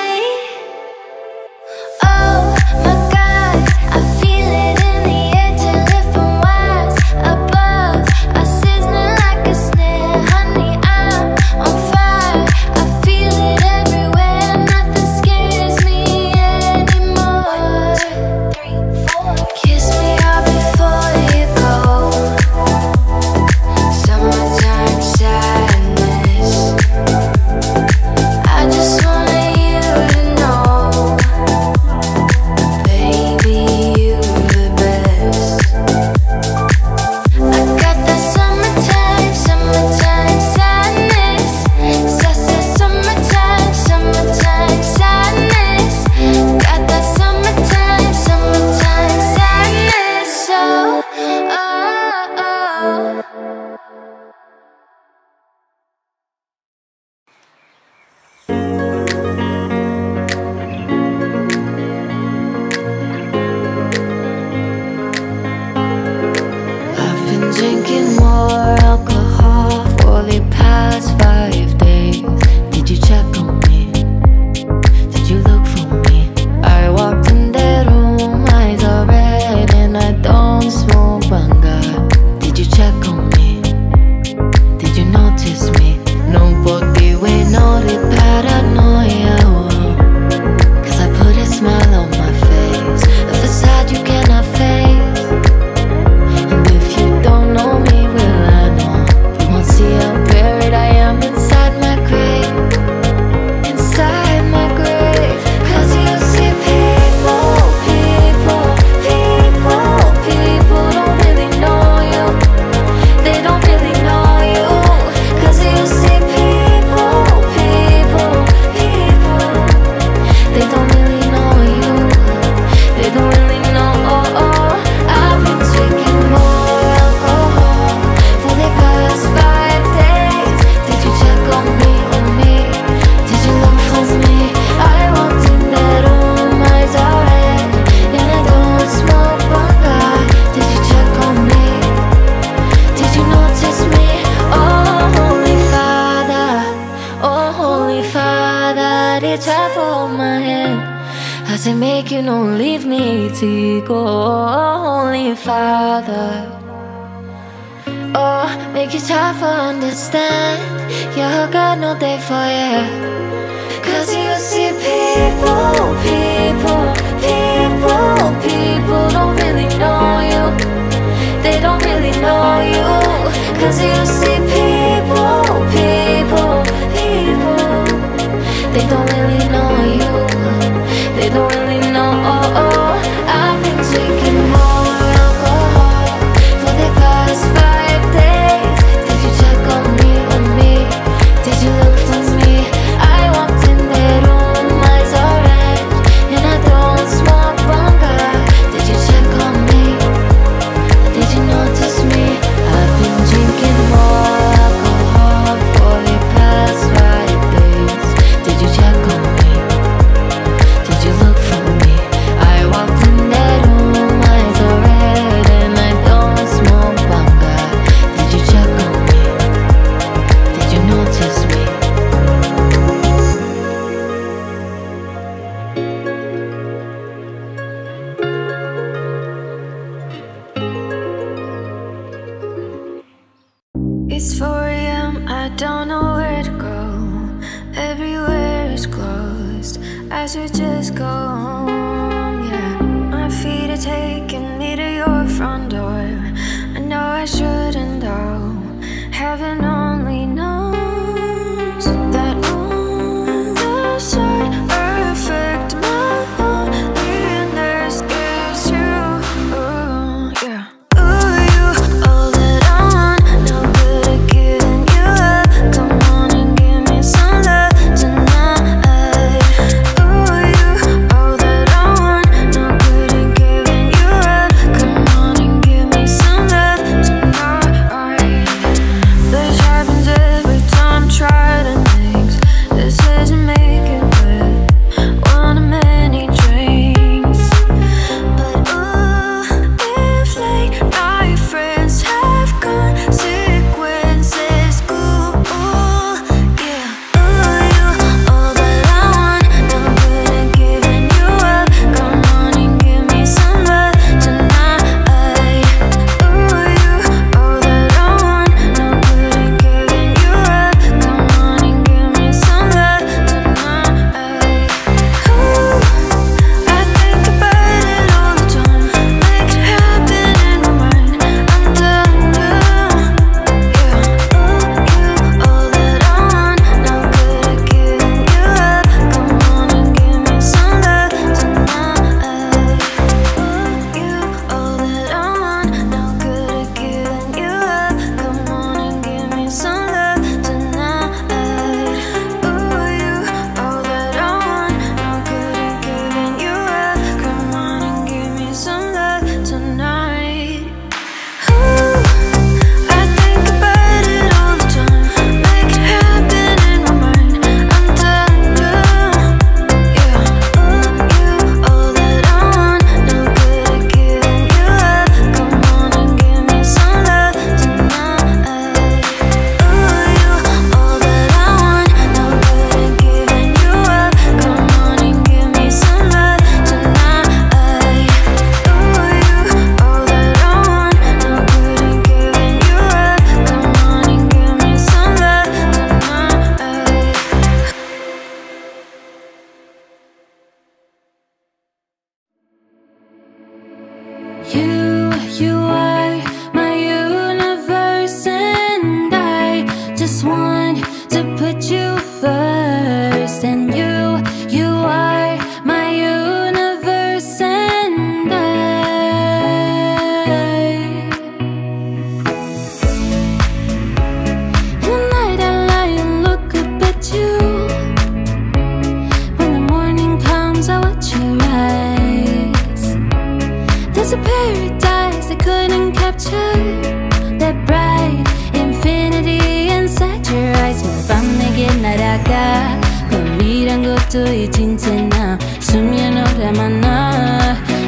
doy tintena Sumyen oremana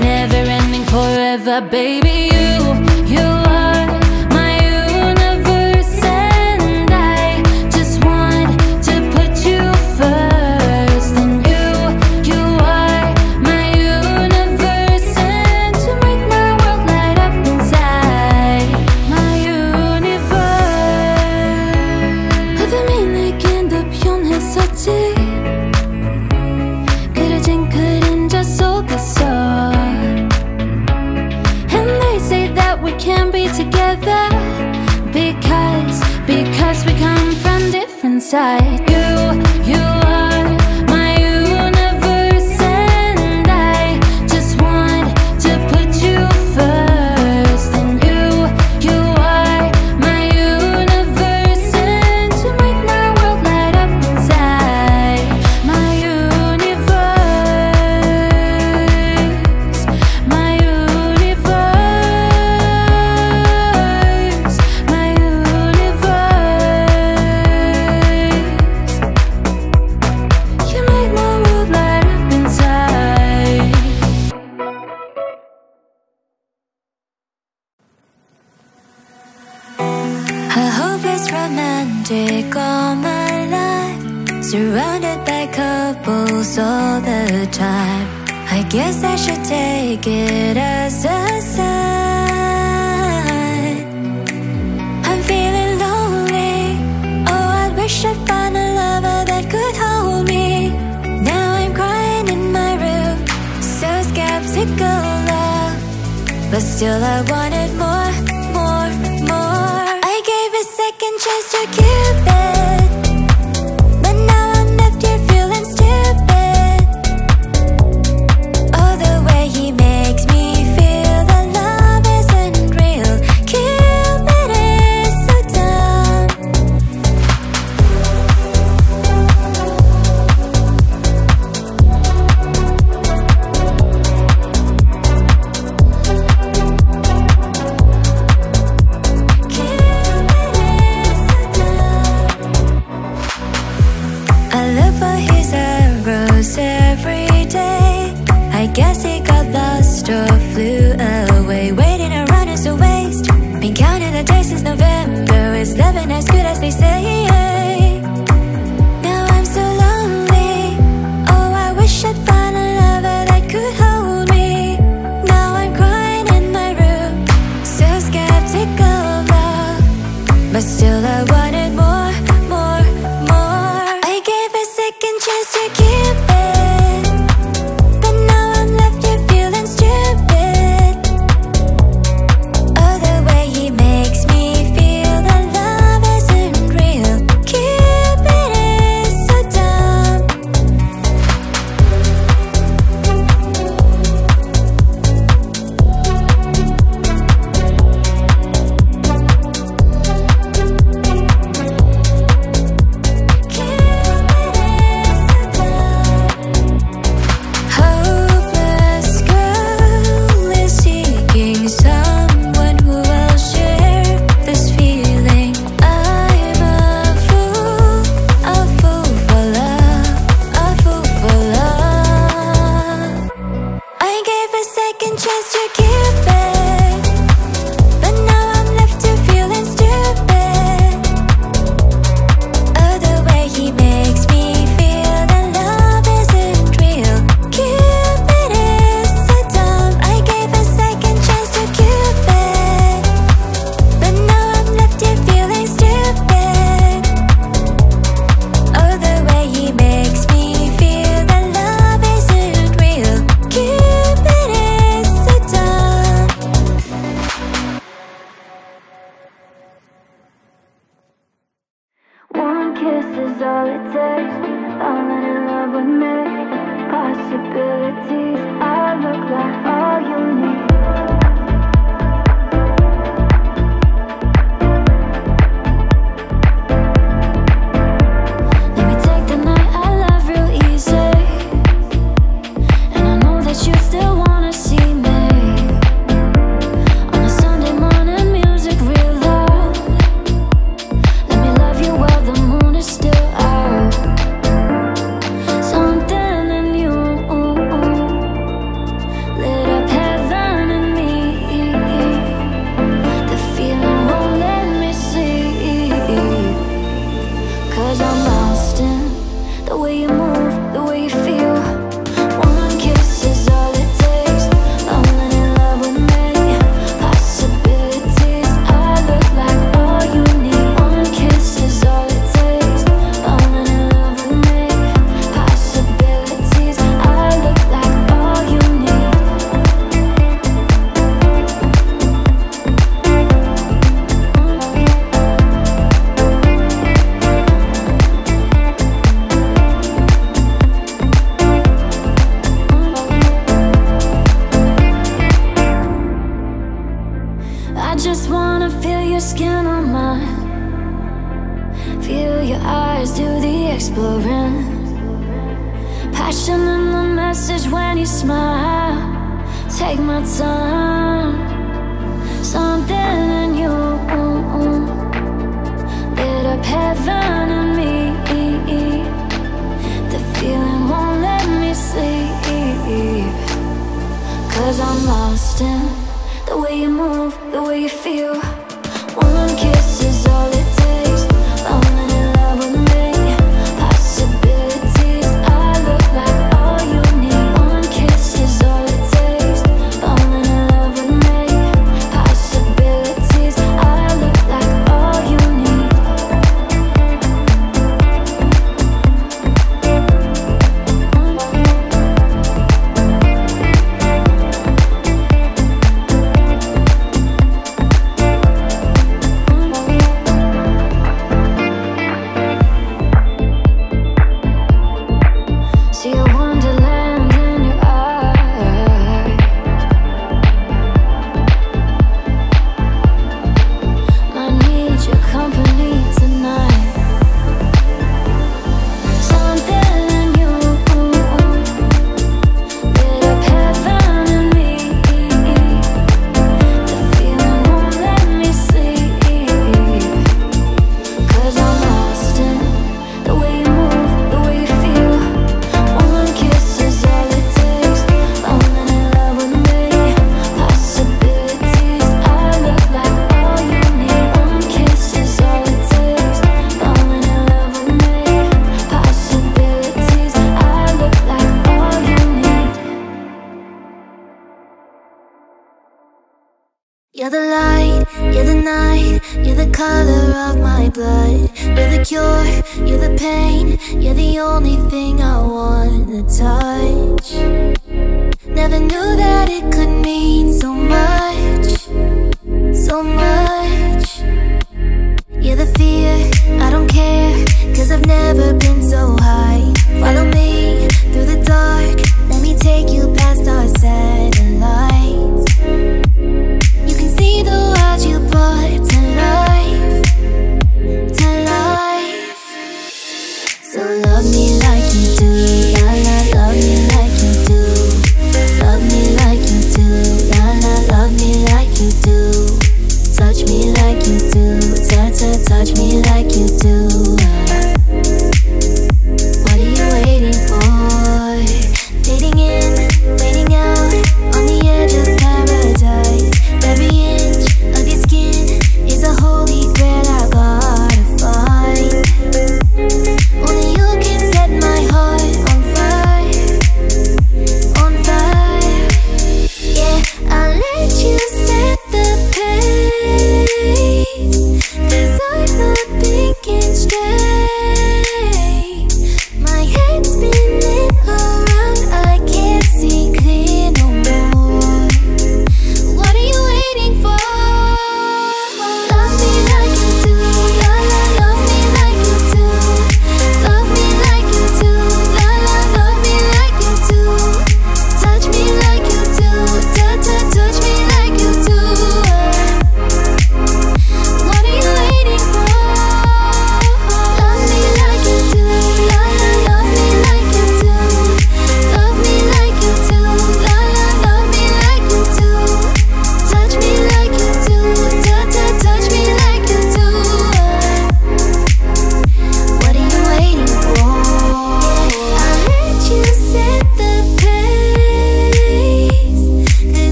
Never ending forever baby. You, you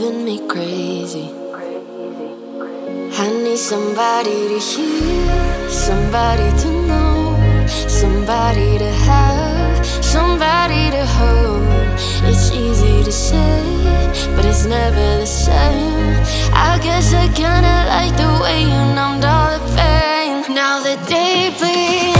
driving me crazy. I need somebody to hear, somebody to know, somebody to have, somebody to hold. It's easy to say, but it's never the same. I guess I kinda like the way you numbed all the pain. Now the day bleeds.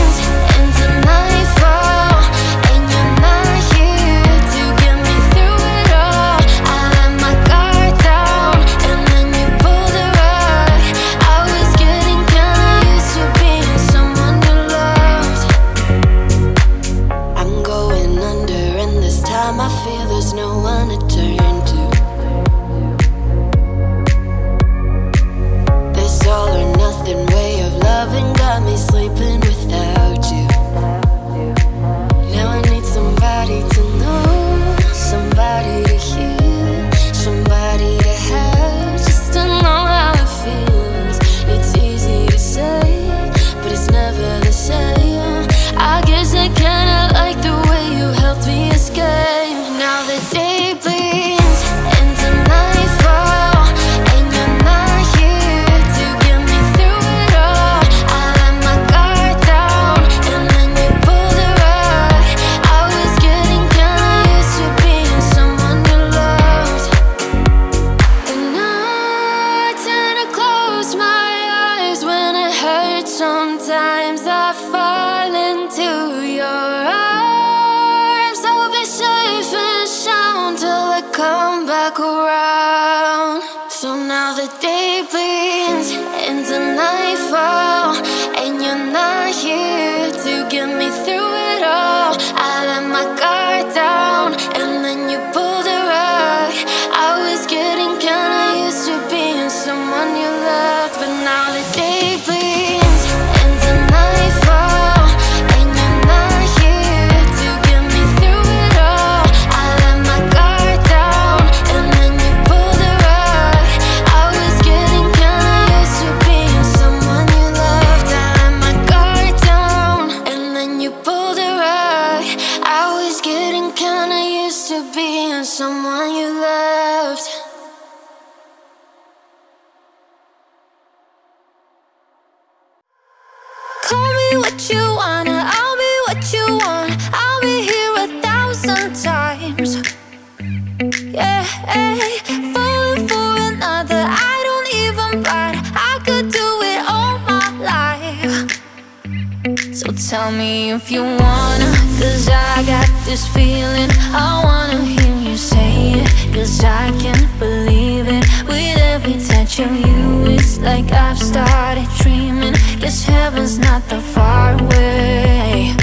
if you wanna Cause I got this feeling. I wanna hear you say it Cause I can't believe it. With every touch of you It's like I've started dreaming. Guess heaven's not that far away.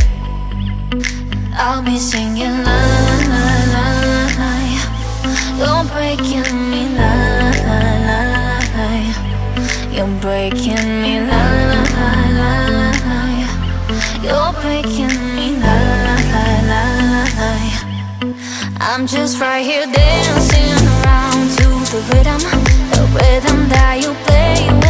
I'll be singing la la la la la Don't break in me just right here dancing around to the rhythm, the rhythm that you play.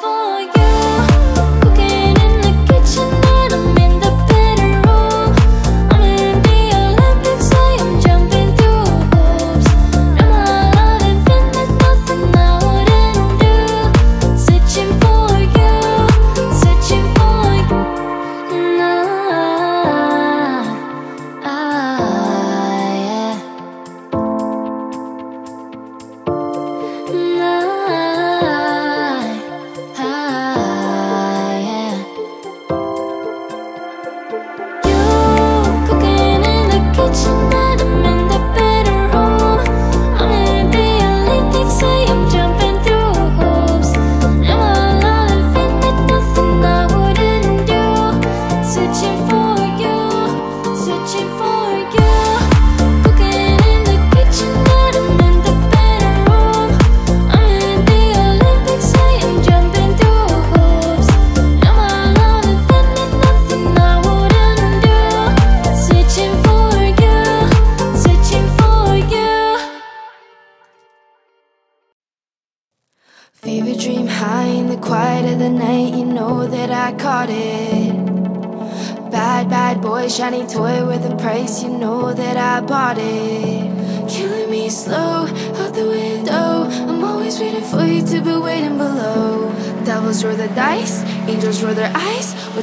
for you.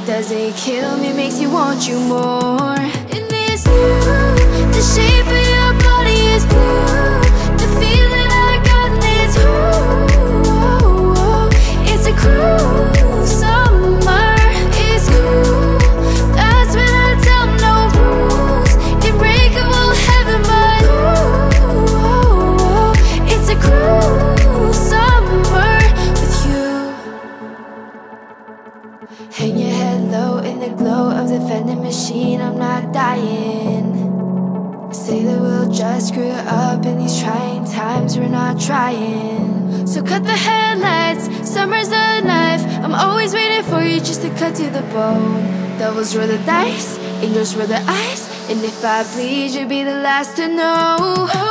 Does it kill me, makes you want you more? Those the eyes, and if I bleed, you'll be the last to know.